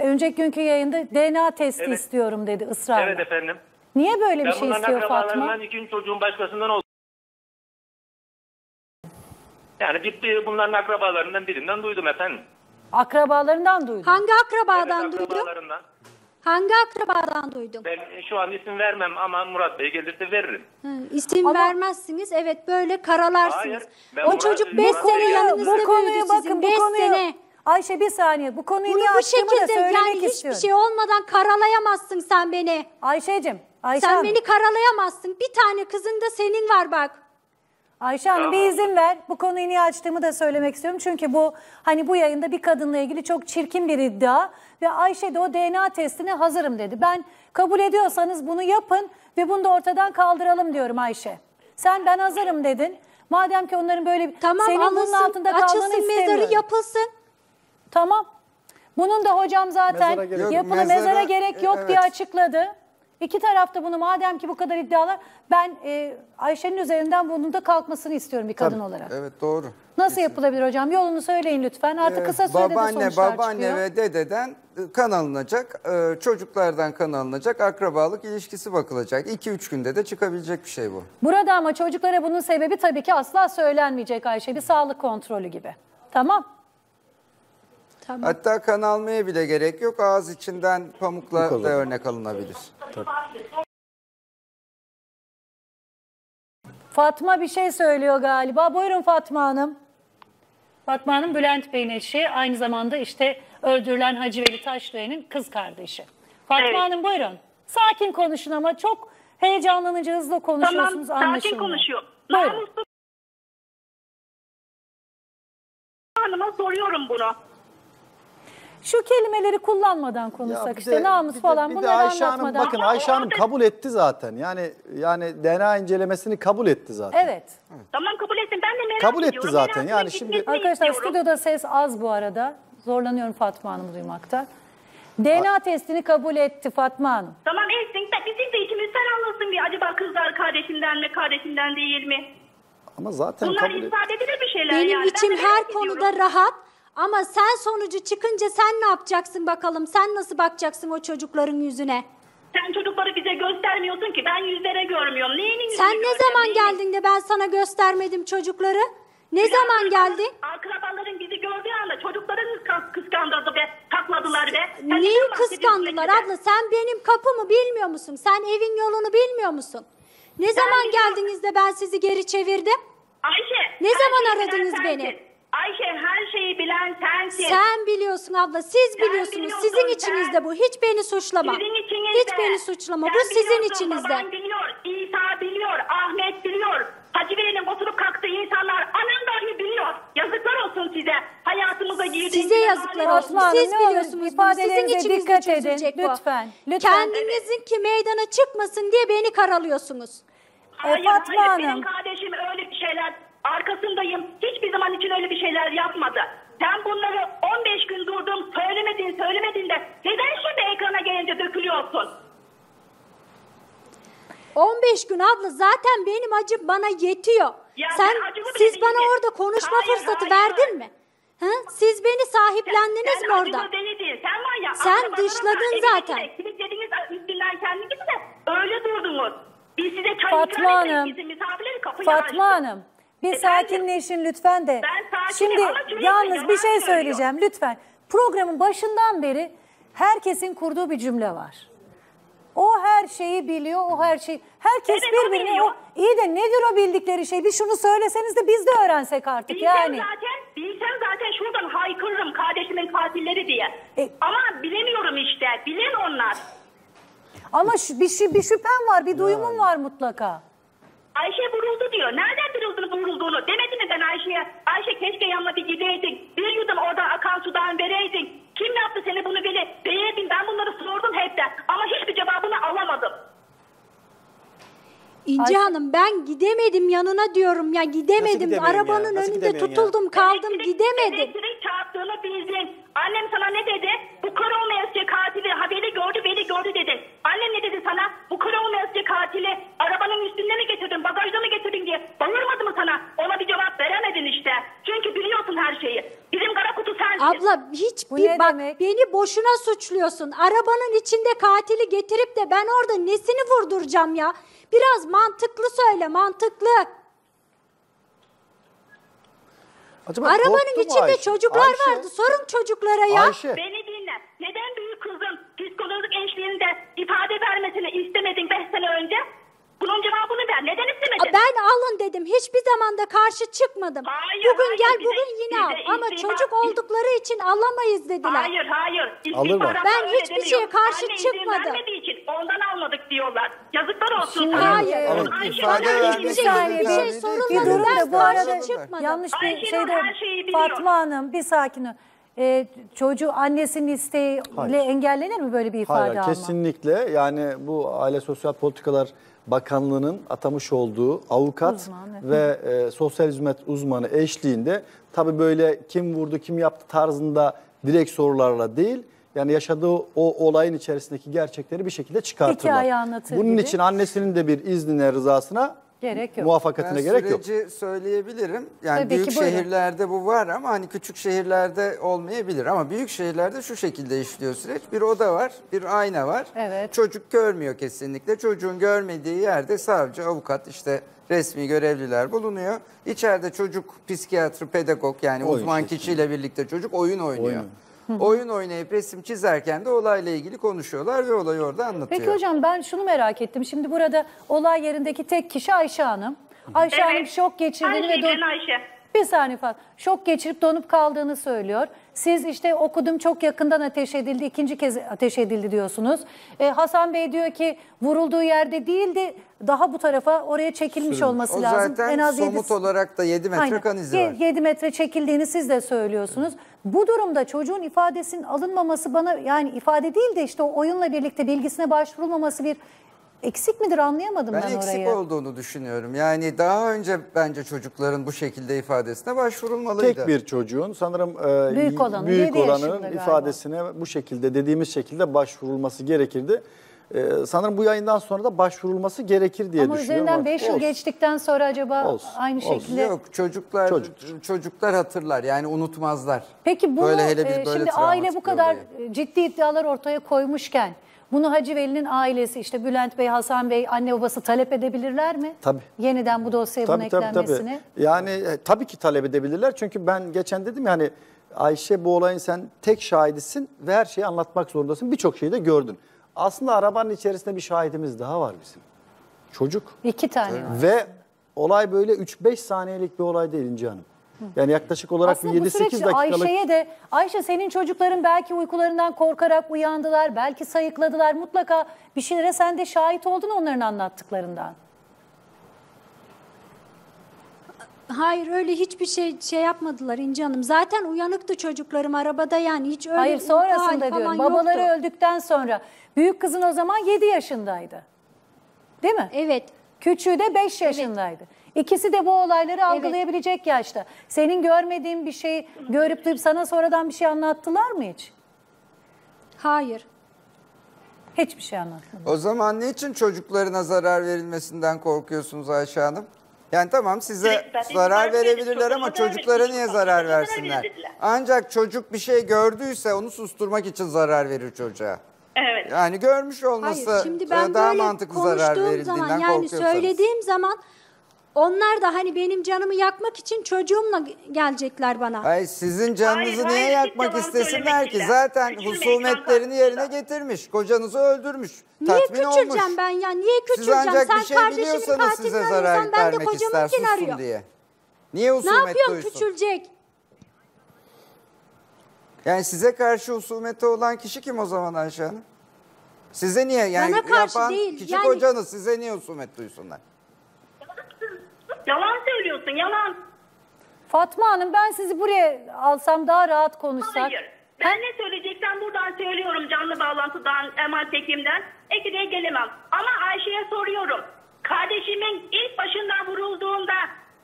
[SPEAKER 1] önceki günkü yayında DNA testi
[SPEAKER 11] Evet.
[SPEAKER 1] istiyorum dedi ısrarla.
[SPEAKER 11] Evet efendim.
[SPEAKER 1] Niye böyle bir şey
[SPEAKER 11] bunların
[SPEAKER 1] istiyor Fatma?
[SPEAKER 11] akrabalarından ikinci çocuğun başkasından oldu. Yani bir, bir bunların akrabalarından birinden duydum efendim.
[SPEAKER 1] Akrabalarından duydum.
[SPEAKER 4] Hangi akrabadan
[SPEAKER 11] Evet,
[SPEAKER 4] duydun?
[SPEAKER 11] akrabalarından.
[SPEAKER 4] Hangi akrabadan duydun?
[SPEAKER 11] Ben şu an isim vermem ama Murat Bey gelirse veririm.
[SPEAKER 4] Hı, isim
[SPEAKER 1] Ama-
[SPEAKER 4] vermezsiniz. Evet böyle karalarsınız.
[SPEAKER 11] Hayır, ben
[SPEAKER 4] o
[SPEAKER 11] Murat-
[SPEAKER 4] çocuk 5
[SPEAKER 11] Murat
[SPEAKER 4] sene
[SPEAKER 11] Bey'e-
[SPEAKER 4] yanınızda
[SPEAKER 1] bu
[SPEAKER 4] büyüdü
[SPEAKER 1] konuyu
[SPEAKER 4] sizin.
[SPEAKER 1] bakın bu
[SPEAKER 4] 5
[SPEAKER 1] konuyu
[SPEAKER 4] sene.
[SPEAKER 1] Ayşe bir saniye bu konuyu
[SPEAKER 4] Bunu
[SPEAKER 1] niye
[SPEAKER 4] bu
[SPEAKER 1] açtığımı da
[SPEAKER 4] şekilde
[SPEAKER 1] söylemek
[SPEAKER 4] yani hiçbir
[SPEAKER 1] istiyorum.
[SPEAKER 4] şey olmadan karalayamazsın sen beni.
[SPEAKER 1] Ayşe'cim, Ayşe
[SPEAKER 4] sen
[SPEAKER 1] Hanım,
[SPEAKER 4] beni karalayamazsın. Bir tane kızın da senin var bak.
[SPEAKER 1] Ayşe Hanım bir izin ver. Bu konuyu niye açtığımı da söylemek istiyorum. Çünkü bu hani bu yayında bir kadınla ilgili çok çirkin bir iddia ve Ayşe de o DNA testine hazırım dedi. Ben kabul ediyorsanız bunu yapın ve bunu da ortadan kaldıralım diyorum Ayşe. Sen ben hazırım dedin. Madem ki onların böyle
[SPEAKER 4] Tamam
[SPEAKER 1] senin bunun
[SPEAKER 4] alınsın,
[SPEAKER 1] altında kalmanı
[SPEAKER 4] açılsın
[SPEAKER 1] istemiyorum.
[SPEAKER 4] mezarı yapılsın.
[SPEAKER 1] Tamam. Bunun da hocam zaten
[SPEAKER 6] Mezara gerek yok.
[SPEAKER 1] yapılı
[SPEAKER 5] Mezara-
[SPEAKER 1] mezara gerek yok diye
[SPEAKER 5] evet.
[SPEAKER 1] açıkladı. İki tarafta bunu madem ki bu kadar iddialar ben e, Ayşe'nin üzerinden bunun da kalkmasını istiyorum bir kadın olarak.
[SPEAKER 5] Evet doğru.
[SPEAKER 1] Nasıl yapılabilir hocam? Yolunu söyleyin lütfen. Artık kısa sürede de
[SPEAKER 5] Ee, babaanne,
[SPEAKER 1] sonuçlar
[SPEAKER 5] babaanne
[SPEAKER 1] çıkıyor.
[SPEAKER 5] ve dededen e, kan alınacak, e, çocuklardan kan alınacak, akrabalık ilişkisi bakılacak. 2-3 günde de çıkabilecek bir şey bu.
[SPEAKER 1] Burada ama çocuklara bunun sebebi tabii ki asla söylenmeyecek Ayşe. Bir sağlık kontrolü gibi. Tamam.
[SPEAKER 4] Tamam.
[SPEAKER 5] Hatta kan almaya bile gerek yok. Ağız içinden pamukla da örnek alınabilir.
[SPEAKER 1] Fatma bir şey söylüyor galiba. Buyurun Fatma Hanım. Fatma Hanım Bülent Bey'in eşi. Aynı zamanda işte öldürülen Hacı Veli Taşdöğen'in kız kardeşi. Fatma
[SPEAKER 12] Evet.
[SPEAKER 1] Hanım buyurun. Sakin konuşun ama çok heyecanlanınca hızlı konuşuyorsunuz
[SPEAKER 12] Tamam, sakin
[SPEAKER 1] anlaşılmıyor.
[SPEAKER 12] konuşuyor.
[SPEAKER 1] Buyurun.
[SPEAKER 12] Hanıma soruyorum bunu.
[SPEAKER 1] Şu kelimeleri kullanmadan konuşsak
[SPEAKER 6] bir
[SPEAKER 1] işte
[SPEAKER 6] de-
[SPEAKER 1] namus
[SPEAKER 6] bir de-
[SPEAKER 1] falan
[SPEAKER 6] bir de
[SPEAKER 1] bunları
[SPEAKER 6] Ayşe Hanım
[SPEAKER 1] anlatmadan.
[SPEAKER 6] bakın Ayşe Hanım kabul etti zaten. Yani yani DNA incelemesini kabul etti zaten.
[SPEAKER 1] Evet.
[SPEAKER 12] Tamam kabul ettim. Ben de merak
[SPEAKER 6] Kabul etti
[SPEAKER 12] ediyorum.
[SPEAKER 6] zaten.
[SPEAKER 12] Merak
[SPEAKER 6] Yani şimdi-
[SPEAKER 1] Arkadaşlar
[SPEAKER 12] istiyorum.
[SPEAKER 1] stüdyoda ses az bu arada. Zorlanıyorum Fatma Hanım'ı duymakta. DNA testini kabul etti Fatma Hanım.
[SPEAKER 12] Tamam etsin. Ben- Bizim de içimizden anlasın bir. Acaba kızlar kardeşinden mi, kardeşinden değil mi?
[SPEAKER 6] Ama zaten
[SPEAKER 12] Bunlar
[SPEAKER 6] kabul etti.
[SPEAKER 12] ifade edilir bir şeyler
[SPEAKER 4] Benim
[SPEAKER 12] yani. Ben
[SPEAKER 4] içim
[SPEAKER 12] de
[SPEAKER 4] her konuda
[SPEAKER 12] ediyorum.
[SPEAKER 4] rahat. Ama sen sonucu çıkınca sen ne yapacaksın bakalım? Sen nasıl bakacaksın o çocukların yüzüne?
[SPEAKER 12] Sen çocukları bize göstermiyorsun ki. Ben yüzlere görmüyorum. Neyinin yüzünü
[SPEAKER 4] Sen ne
[SPEAKER 12] göreceğim,
[SPEAKER 4] zaman
[SPEAKER 12] neyini?
[SPEAKER 4] geldin de ben sana göstermedim çocukları? Ne zaman geldin?
[SPEAKER 12] Akrabaların bizi gördüğü anda çocukların kıs- kıskandırdı ve takladılar ve. Sen
[SPEAKER 4] Neyi
[SPEAKER 12] neden bahsediyorsun
[SPEAKER 4] kıskandılar
[SPEAKER 12] peki de?
[SPEAKER 4] abla? Sen benim kapımı bilmiyor musun? Sen evin yolunu bilmiyor musun? Ne zaman
[SPEAKER 12] biliyorum.
[SPEAKER 4] geldiniz de ben sizi geri çevirdim?
[SPEAKER 12] Ayşe.
[SPEAKER 4] Ne
[SPEAKER 12] her
[SPEAKER 4] zaman
[SPEAKER 12] şeyi bilen
[SPEAKER 4] aradınız
[SPEAKER 12] sensin.
[SPEAKER 4] beni?
[SPEAKER 12] Ayşe her şeyi bilen sensin.
[SPEAKER 4] Sen biliyorsun abla, siz
[SPEAKER 12] Sen
[SPEAKER 4] biliyorsunuz.
[SPEAKER 12] biliyorsun,
[SPEAKER 4] Sizin
[SPEAKER 12] sen-
[SPEAKER 4] içinizde bu. Hiç beni suçlama.
[SPEAKER 12] Sizin içinizde.
[SPEAKER 4] Hiç beni suçlama.
[SPEAKER 12] Sen
[SPEAKER 4] Bu sizin içinizde.
[SPEAKER 12] Baban biliyor, İsa biliyor, Ahmet biliyor. Hacı Veli'nin oturup kalktığı insanlar anan dahi biliyor. Yazıklar olsun size. Hayatımıza girdiğiniz
[SPEAKER 4] Size yazıklar olsun.
[SPEAKER 1] Hanım,
[SPEAKER 4] Siz biliyorsunuz bunu. Sizin içinizde
[SPEAKER 1] dikkat edin.
[SPEAKER 4] çözülecek bu.
[SPEAKER 1] Lütfen, lütfen.
[SPEAKER 4] Kendinizin ki meydana çıkmasın diye beni karalıyorsunuz.
[SPEAKER 12] Hayır,
[SPEAKER 1] Fatma
[SPEAKER 12] hayır.
[SPEAKER 1] Hanım.
[SPEAKER 12] Benim kardeşim öyle bir şeyler arkasındayım. Hiçbir zaman için öyle bir şeyler yapmadı. Sen bunları 15 gün durdum söylemedin söylemedin de neden şimdi ekrana gelince dökülüyorsun?
[SPEAKER 4] 15 gün abla zaten benim acım bana yetiyor.
[SPEAKER 12] Ya
[SPEAKER 4] Sen
[SPEAKER 12] ben acımı bile
[SPEAKER 4] siz bana
[SPEAKER 12] değil.
[SPEAKER 4] orada konuşma
[SPEAKER 12] Hayır,
[SPEAKER 4] fırsatı
[SPEAKER 12] hayır.
[SPEAKER 4] verdin mi? Ha? Siz beni sahiplendiniz mi orada?
[SPEAKER 12] Sen var ya.
[SPEAKER 4] Sen dışladın zaten.
[SPEAKER 12] gidip Kilitlediğiniz üstünden kendiniz de öyle durdunuz. Biz size çay
[SPEAKER 1] Fatma
[SPEAKER 12] ikram ettik.
[SPEAKER 1] Hanım.
[SPEAKER 12] Bizim misafirleri kapıyı
[SPEAKER 1] Fatma
[SPEAKER 12] açtık.
[SPEAKER 1] Hanım bir
[SPEAKER 12] Efendim?
[SPEAKER 1] sakinleşin lütfen de.
[SPEAKER 12] Ben sakinim
[SPEAKER 1] Şimdi
[SPEAKER 12] ama
[SPEAKER 1] yalnız bir şey
[SPEAKER 12] yalan
[SPEAKER 1] söyleyeceğim lütfen. Programın başından beri herkesin kurduğu bir cümle var. O her şeyi biliyor, o her şeyi. Herkes
[SPEAKER 12] Evet, o
[SPEAKER 1] birbirine
[SPEAKER 12] biliyor.
[SPEAKER 1] o iyi de nedir o bildikleri şey? Bir şunu söyleseniz de biz de öğrensek artık
[SPEAKER 12] Bilsem
[SPEAKER 1] yani.
[SPEAKER 12] zaten, bilsem zaten şuradan haykırırım kardeşimin katilleri diye.
[SPEAKER 1] E-
[SPEAKER 12] Ama bilemiyorum işte. Bilen onlar.
[SPEAKER 1] Ama şu- bir, şü- bir şüphem var, bir duyumum var mutlaka.
[SPEAKER 12] Ayşe vuruldu diyor. Nereden biliyorsun vurulduğunu? Demedi mi ben Ayşe'ye? Ayşe keşke yanına bir gideydin. Bir yudum orada akan sudan vereydin. Kim yaptı seni bunu bile? Beğendin. Ben bunları sordum hep de. Ama hiçbir cevabını alamadım.
[SPEAKER 4] İnci
[SPEAKER 1] Ayşe-
[SPEAKER 4] Hanım ben gidemedim yanına diyorum ya gidemedim.
[SPEAKER 3] gidemiyorsun ya?
[SPEAKER 4] Arabanın
[SPEAKER 3] Nasıl
[SPEAKER 4] önünde
[SPEAKER 3] gidemiyorsun ya?
[SPEAKER 4] tutuldum kaldım
[SPEAKER 12] Elektrik-
[SPEAKER 4] gidemedim.
[SPEAKER 12] Elektrik çarptığını bildin. Annem sana ne dedi? Bu kör olmayasıca katili haberi gördü beni gördü dedin. Annem ne dedi sana? Bu kör olmayasıca katili arabanın üstünde mi getirdin bagajda mı getirdin diye bağırmadı mı sana? Ona bir cevap veremedin işte. Çünkü biliyorsun her şeyi. Bizim kara kutu sensin.
[SPEAKER 4] Abla hiç
[SPEAKER 1] Bu
[SPEAKER 4] bir
[SPEAKER 1] ne
[SPEAKER 4] bak
[SPEAKER 1] demek?
[SPEAKER 4] beni boşuna suçluyorsun. Arabanın içinde katili getirip de ben orada nesini vurduracağım ya? Biraz mantıklı söyle mantıklı.
[SPEAKER 6] Acaba korktu
[SPEAKER 4] Arabanın
[SPEAKER 6] mu
[SPEAKER 4] içinde
[SPEAKER 6] Ayşe?
[SPEAKER 4] çocuklar
[SPEAKER 6] Ayşe,
[SPEAKER 4] vardı. Sorun çocuklara ya.
[SPEAKER 6] Ayşe.
[SPEAKER 12] Beni dinle. Neden büyük kızın psikolojik eşliğinde ifade vermesini istemedin 5 sene önce? Bunun cevabını ver. Neden istemedin?
[SPEAKER 4] Ben alın dedim. Hiçbir zaman da karşı çıkmadım.
[SPEAKER 12] Hayır,
[SPEAKER 4] bugün
[SPEAKER 12] hayır,
[SPEAKER 4] gel
[SPEAKER 12] bize-
[SPEAKER 4] bugün yine al. Ama çocuk oldukları için alamayız dediler.
[SPEAKER 12] Hayır hayır.
[SPEAKER 6] Alırlar.
[SPEAKER 4] Ben hiçbir şeye karşı
[SPEAKER 12] Anne
[SPEAKER 4] çıkmadım.
[SPEAKER 12] vermediği için ondan almadık diyorlar. Yazıklar olsun.
[SPEAKER 4] Hayır.
[SPEAKER 12] Ayşe,
[SPEAKER 5] İfade vermek
[SPEAKER 12] hiçbir
[SPEAKER 4] şey,
[SPEAKER 12] şey-
[SPEAKER 4] bir şey sorulmadı.
[SPEAKER 1] Bir durun da bu
[SPEAKER 4] karşı
[SPEAKER 1] arada
[SPEAKER 4] çıkmadım.
[SPEAKER 1] yanlış bir
[SPEAKER 12] her şeyi biliyor.
[SPEAKER 1] Fatma Hanım bir sakin ol. Ee, çocuğu annesinin isteğiyle
[SPEAKER 6] Hayır.
[SPEAKER 1] engellenir mi böyle bir ifade
[SPEAKER 6] Hayır,
[SPEAKER 1] alma?
[SPEAKER 6] kesinlikle. Yani bu Aile Sosyal Politikalar Bakanlığı'nın atamış olduğu avukat
[SPEAKER 1] Uzman, evet.
[SPEAKER 6] ve e, sosyal hizmet uzmanı eşliğinde tabii böyle kim vurdu, kim yaptı tarzında direkt sorularla değil, Yani yaşadığı o olayın içerisindeki gerçekleri bir şekilde çıkartırlar.
[SPEAKER 1] Hikaye anlatır
[SPEAKER 6] Bunun
[SPEAKER 1] gibi.
[SPEAKER 6] için annesinin de bir iznine, rızasına,
[SPEAKER 1] Gerek yok.
[SPEAKER 6] muvaffakatine
[SPEAKER 5] Ben
[SPEAKER 6] gerek yok.
[SPEAKER 5] süreci söyleyebilirim. Yani
[SPEAKER 1] Tabii
[SPEAKER 5] büyük
[SPEAKER 1] ki, buyurun.
[SPEAKER 5] şehirlerde bu var ama hani küçük şehirlerde olmayabilir. Ama büyük şehirlerde şu şekilde işliyor süreç. Bir oda var, bir ayna var.
[SPEAKER 1] Evet.
[SPEAKER 5] Çocuk görmüyor kesinlikle. Çocuğun görmediği yerde savcı, avukat işte resmi görevliler bulunuyor. İçeride çocuk psikiyatri, pedagog yani
[SPEAKER 6] Oyun
[SPEAKER 5] uzman kişiyle birlikte çocuk oyun oynuyor.
[SPEAKER 6] Oyun.
[SPEAKER 5] Oyun oynayıp resim çizerken de olayla ilgili konuşuyorlar ve olayı orada anlatıyor.
[SPEAKER 1] Peki hocam ben şunu merak ettim. Şimdi burada olay yerindeki tek kişi Ayşe Hanım. Ayşe
[SPEAKER 12] Evet.
[SPEAKER 1] Hanım şok geçirdiğini ve don-
[SPEAKER 12] Ayşe.
[SPEAKER 1] bir saniye falan. Şok geçirip donup kaldığını söylüyor. Siz işte okudum çok yakından ateş edildi, ikinci kez ateş edildi diyorsunuz. Ee, Hasan Bey diyor ki vurulduğu yerde değildi, daha bu tarafa oraya çekilmiş olması
[SPEAKER 5] o
[SPEAKER 1] lazım.
[SPEAKER 5] zaten somut
[SPEAKER 1] yedi-
[SPEAKER 5] olarak da 7 metre
[SPEAKER 1] Aynen.
[SPEAKER 5] kan izi var.
[SPEAKER 1] 7 metre çekildiğini siz de söylüyorsunuz. Bu durumda çocuğun ifadesinin alınmaması bana yani ifade değil de işte o oyunla birlikte bilgisine başvurulmaması bir eksik midir anlayamadım ben,
[SPEAKER 5] Ben eksik
[SPEAKER 1] orayı.
[SPEAKER 5] olduğunu düşünüyorum. Yani daha önce bence çocukların bu şekilde ifadesine başvurulmalıydı.
[SPEAKER 6] Tek bir çocuğun sanırım e,
[SPEAKER 1] Büyük olanın,
[SPEAKER 6] büyük olanın
[SPEAKER 1] galiba.
[SPEAKER 6] ifadesine bu şekilde dediğimiz şekilde başvurulması gerekirdi. E, sanırım bu yayından sonra da başvurulması gerekir diye
[SPEAKER 1] Ama
[SPEAKER 6] düşünüyorum.
[SPEAKER 1] üzerinden
[SPEAKER 6] Ama
[SPEAKER 1] 5 yıl
[SPEAKER 6] olsun.
[SPEAKER 1] geçtikten sonra acaba
[SPEAKER 6] Olsun,
[SPEAKER 1] aynı
[SPEAKER 6] olsun.
[SPEAKER 1] şekilde...
[SPEAKER 5] Yok çocuklar
[SPEAKER 6] Çocuktur.
[SPEAKER 5] çocuklar hatırlar yani unutmazlar.
[SPEAKER 1] Peki bunu
[SPEAKER 5] Böyle hele bir
[SPEAKER 1] e,
[SPEAKER 5] böyle
[SPEAKER 1] şimdi aile bu kadar
[SPEAKER 5] olayı.
[SPEAKER 1] ciddi iddialar ortaya koymuşken bunu Hacı Veli'nin ailesi işte Bülent Bey, Hasan Bey, anne babası talep edebilirler mi?
[SPEAKER 6] Tabii.
[SPEAKER 1] Yeniden bu dosyaya bunun
[SPEAKER 6] Tabii tabii
[SPEAKER 1] eklenmesini.
[SPEAKER 6] tabii. Yani e, tabii ki talep edebilirler. Çünkü ben geçen dedim ya hani Ayşe bu olayın sen tek şahidisin ve her şeyi anlatmak zorundasın. Birçok şeyi de gördün. Aslında arabanın içerisinde bir şahidimiz daha var bizim. Çocuk.
[SPEAKER 1] İki tane var.
[SPEAKER 6] Ve olay böyle 3-5 saniyelik bir olay değil İnci Hanım. Yani yaklaşık olarak
[SPEAKER 1] Aslında
[SPEAKER 6] bir
[SPEAKER 1] bu
[SPEAKER 6] 7-8
[SPEAKER 1] süreçte
[SPEAKER 6] dakikalık...
[SPEAKER 1] Ayşe'ye de Ayşe senin çocukların belki uykularından korkarak uyandılar, belki sayıkladılar. Mutlaka bir şeylere sen de şahit oldun onların anlattıklarından.
[SPEAKER 4] Hayır öyle hiçbir şey şey yapmadılar İnci Hanım. Zaten uyanıktı çocuklarım arabada yani hiç öyle
[SPEAKER 1] Hayır sonrasında
[SPEAKER 4] falan
[SPEAKER 1] diyorum. Babaları
[SPEAKER 4] yoktu.
[SPEAKER 1] öldükten sonra büyük kızın o zaman 7 yaşındaydı. Değil mi?
[SPEAKER 4] Evet.
[SPEAKER 1] Küçüğü de 5 yaşındaydı. İkisi de bu olayları algılayabilecek yaşta. Senin görmediğin bir şey görüp duyup sana sonradan bir şey anlattılar mı hiç?
[SPEAKER 4] Hayır.
[SPEAKER 1] Hiçbir şey anlatmadı.
[SPEAKER 5] O zaman niçin çocuklarına zarar verilmesinden korkuyorsunuz Ayşe Hanım? Yani tamam size zarar
[SPEAKER 12] zarar
[SPEAKER 5] verebilirler ama çocuklara niye zarar versinler? Ancak çocuk bir şey gördüyse onu susturmak için zarar verir çocuğa.
[SPEAKER 12] Evet.
[SPEAKER 5] Yani görmüş olması
[SPEAKER 4] Hayır şimdi ben
[SPEAKER 5] e, daha
[SPEAKER 4] böyle
[SPEAKER 5] mantıklı zarar
[SPEAKER 4] konuştuğum
[SPEAKER 5] verildiğinden
[SPEAKER 4] zaman yani
[SPEAKER 5] korkuyorsanız.
[SPEAKER 4] söylediğim zaman onlar da hani benim canımı yakmak için çocuğumla gelecekler bana.
[SPEAKER 5] Hayır sizin canınızı
[SPEAKER 12] Hayır,
[SPEAKER 5] niye
[SPEAKER 12] hayır, hiç
[SPEAKER 5] yakmak
[SPEAKER 12] yalan
[SPEAKER 5] istesinler ki? Zaten
[SPEAKER 12] Küçülmeyin
[SPEAKER 5] husumetlerini yerine getirmiş. Kocanızı öldürmüş.
[SPEAKER 4] Niye
[SPEAKER 5] tatmin
[SPEAKER 4] küçüleceğim
[SPEAKER 5] olmuş.
[SPEAKER 4] ben ya? Niye
[SPEAKER 5] Siz
[SPEAKER 4] küçüleceğim?
[SPEAKER 5] ancak
[SPEAKER 4] Sen
[SPEAKER 5] bir şey
[SPEAKER 4] kardeşimin
[SPEAKER 5] biliyorsanız size zarar
[SPEAKER 4] arıyorsan ben de
[SPEAKER 5] vermek ister
[SPEAKER 4] kocamınkini
[SPEAKER 5] sussun
[SPEAKER 4] arıyor.
[SPEAKER 5] diye. Niye
[SPEAKER 4] Ne
[SPEAKER 5] husumet duysun?
[SPEAKER 4] küçülecek?
[SPEAKER 5] Yani size karşı husumeti olan kişi kim o zaman Ayşe Hanım? Size niye yani
[SPEAKER 4] Bana karşı
[SPEAKER 5] yapan
[SPEAKER 4] değil,
[SPEAKER 5] kişi
[SPEAKER 4] yani-
[SPEAKER 5] kocanız size niye husumet duysunlar?
[SPEAKER 12] Söylüyorsun yalan.
[SPEAKER 1] Fatma Hanım ben sizi buraya alsam daha rahat konuşsak.
[SPEAKER 12] Hayır. Ben ne söyleyeceksem buradan söylüyorum canlı bağlantıdan, Emal Tekim'den. Ekide'ye gelemem. Ama Ayşe'ye soruyorum. Kardeşimin ilk başından vurulduğunda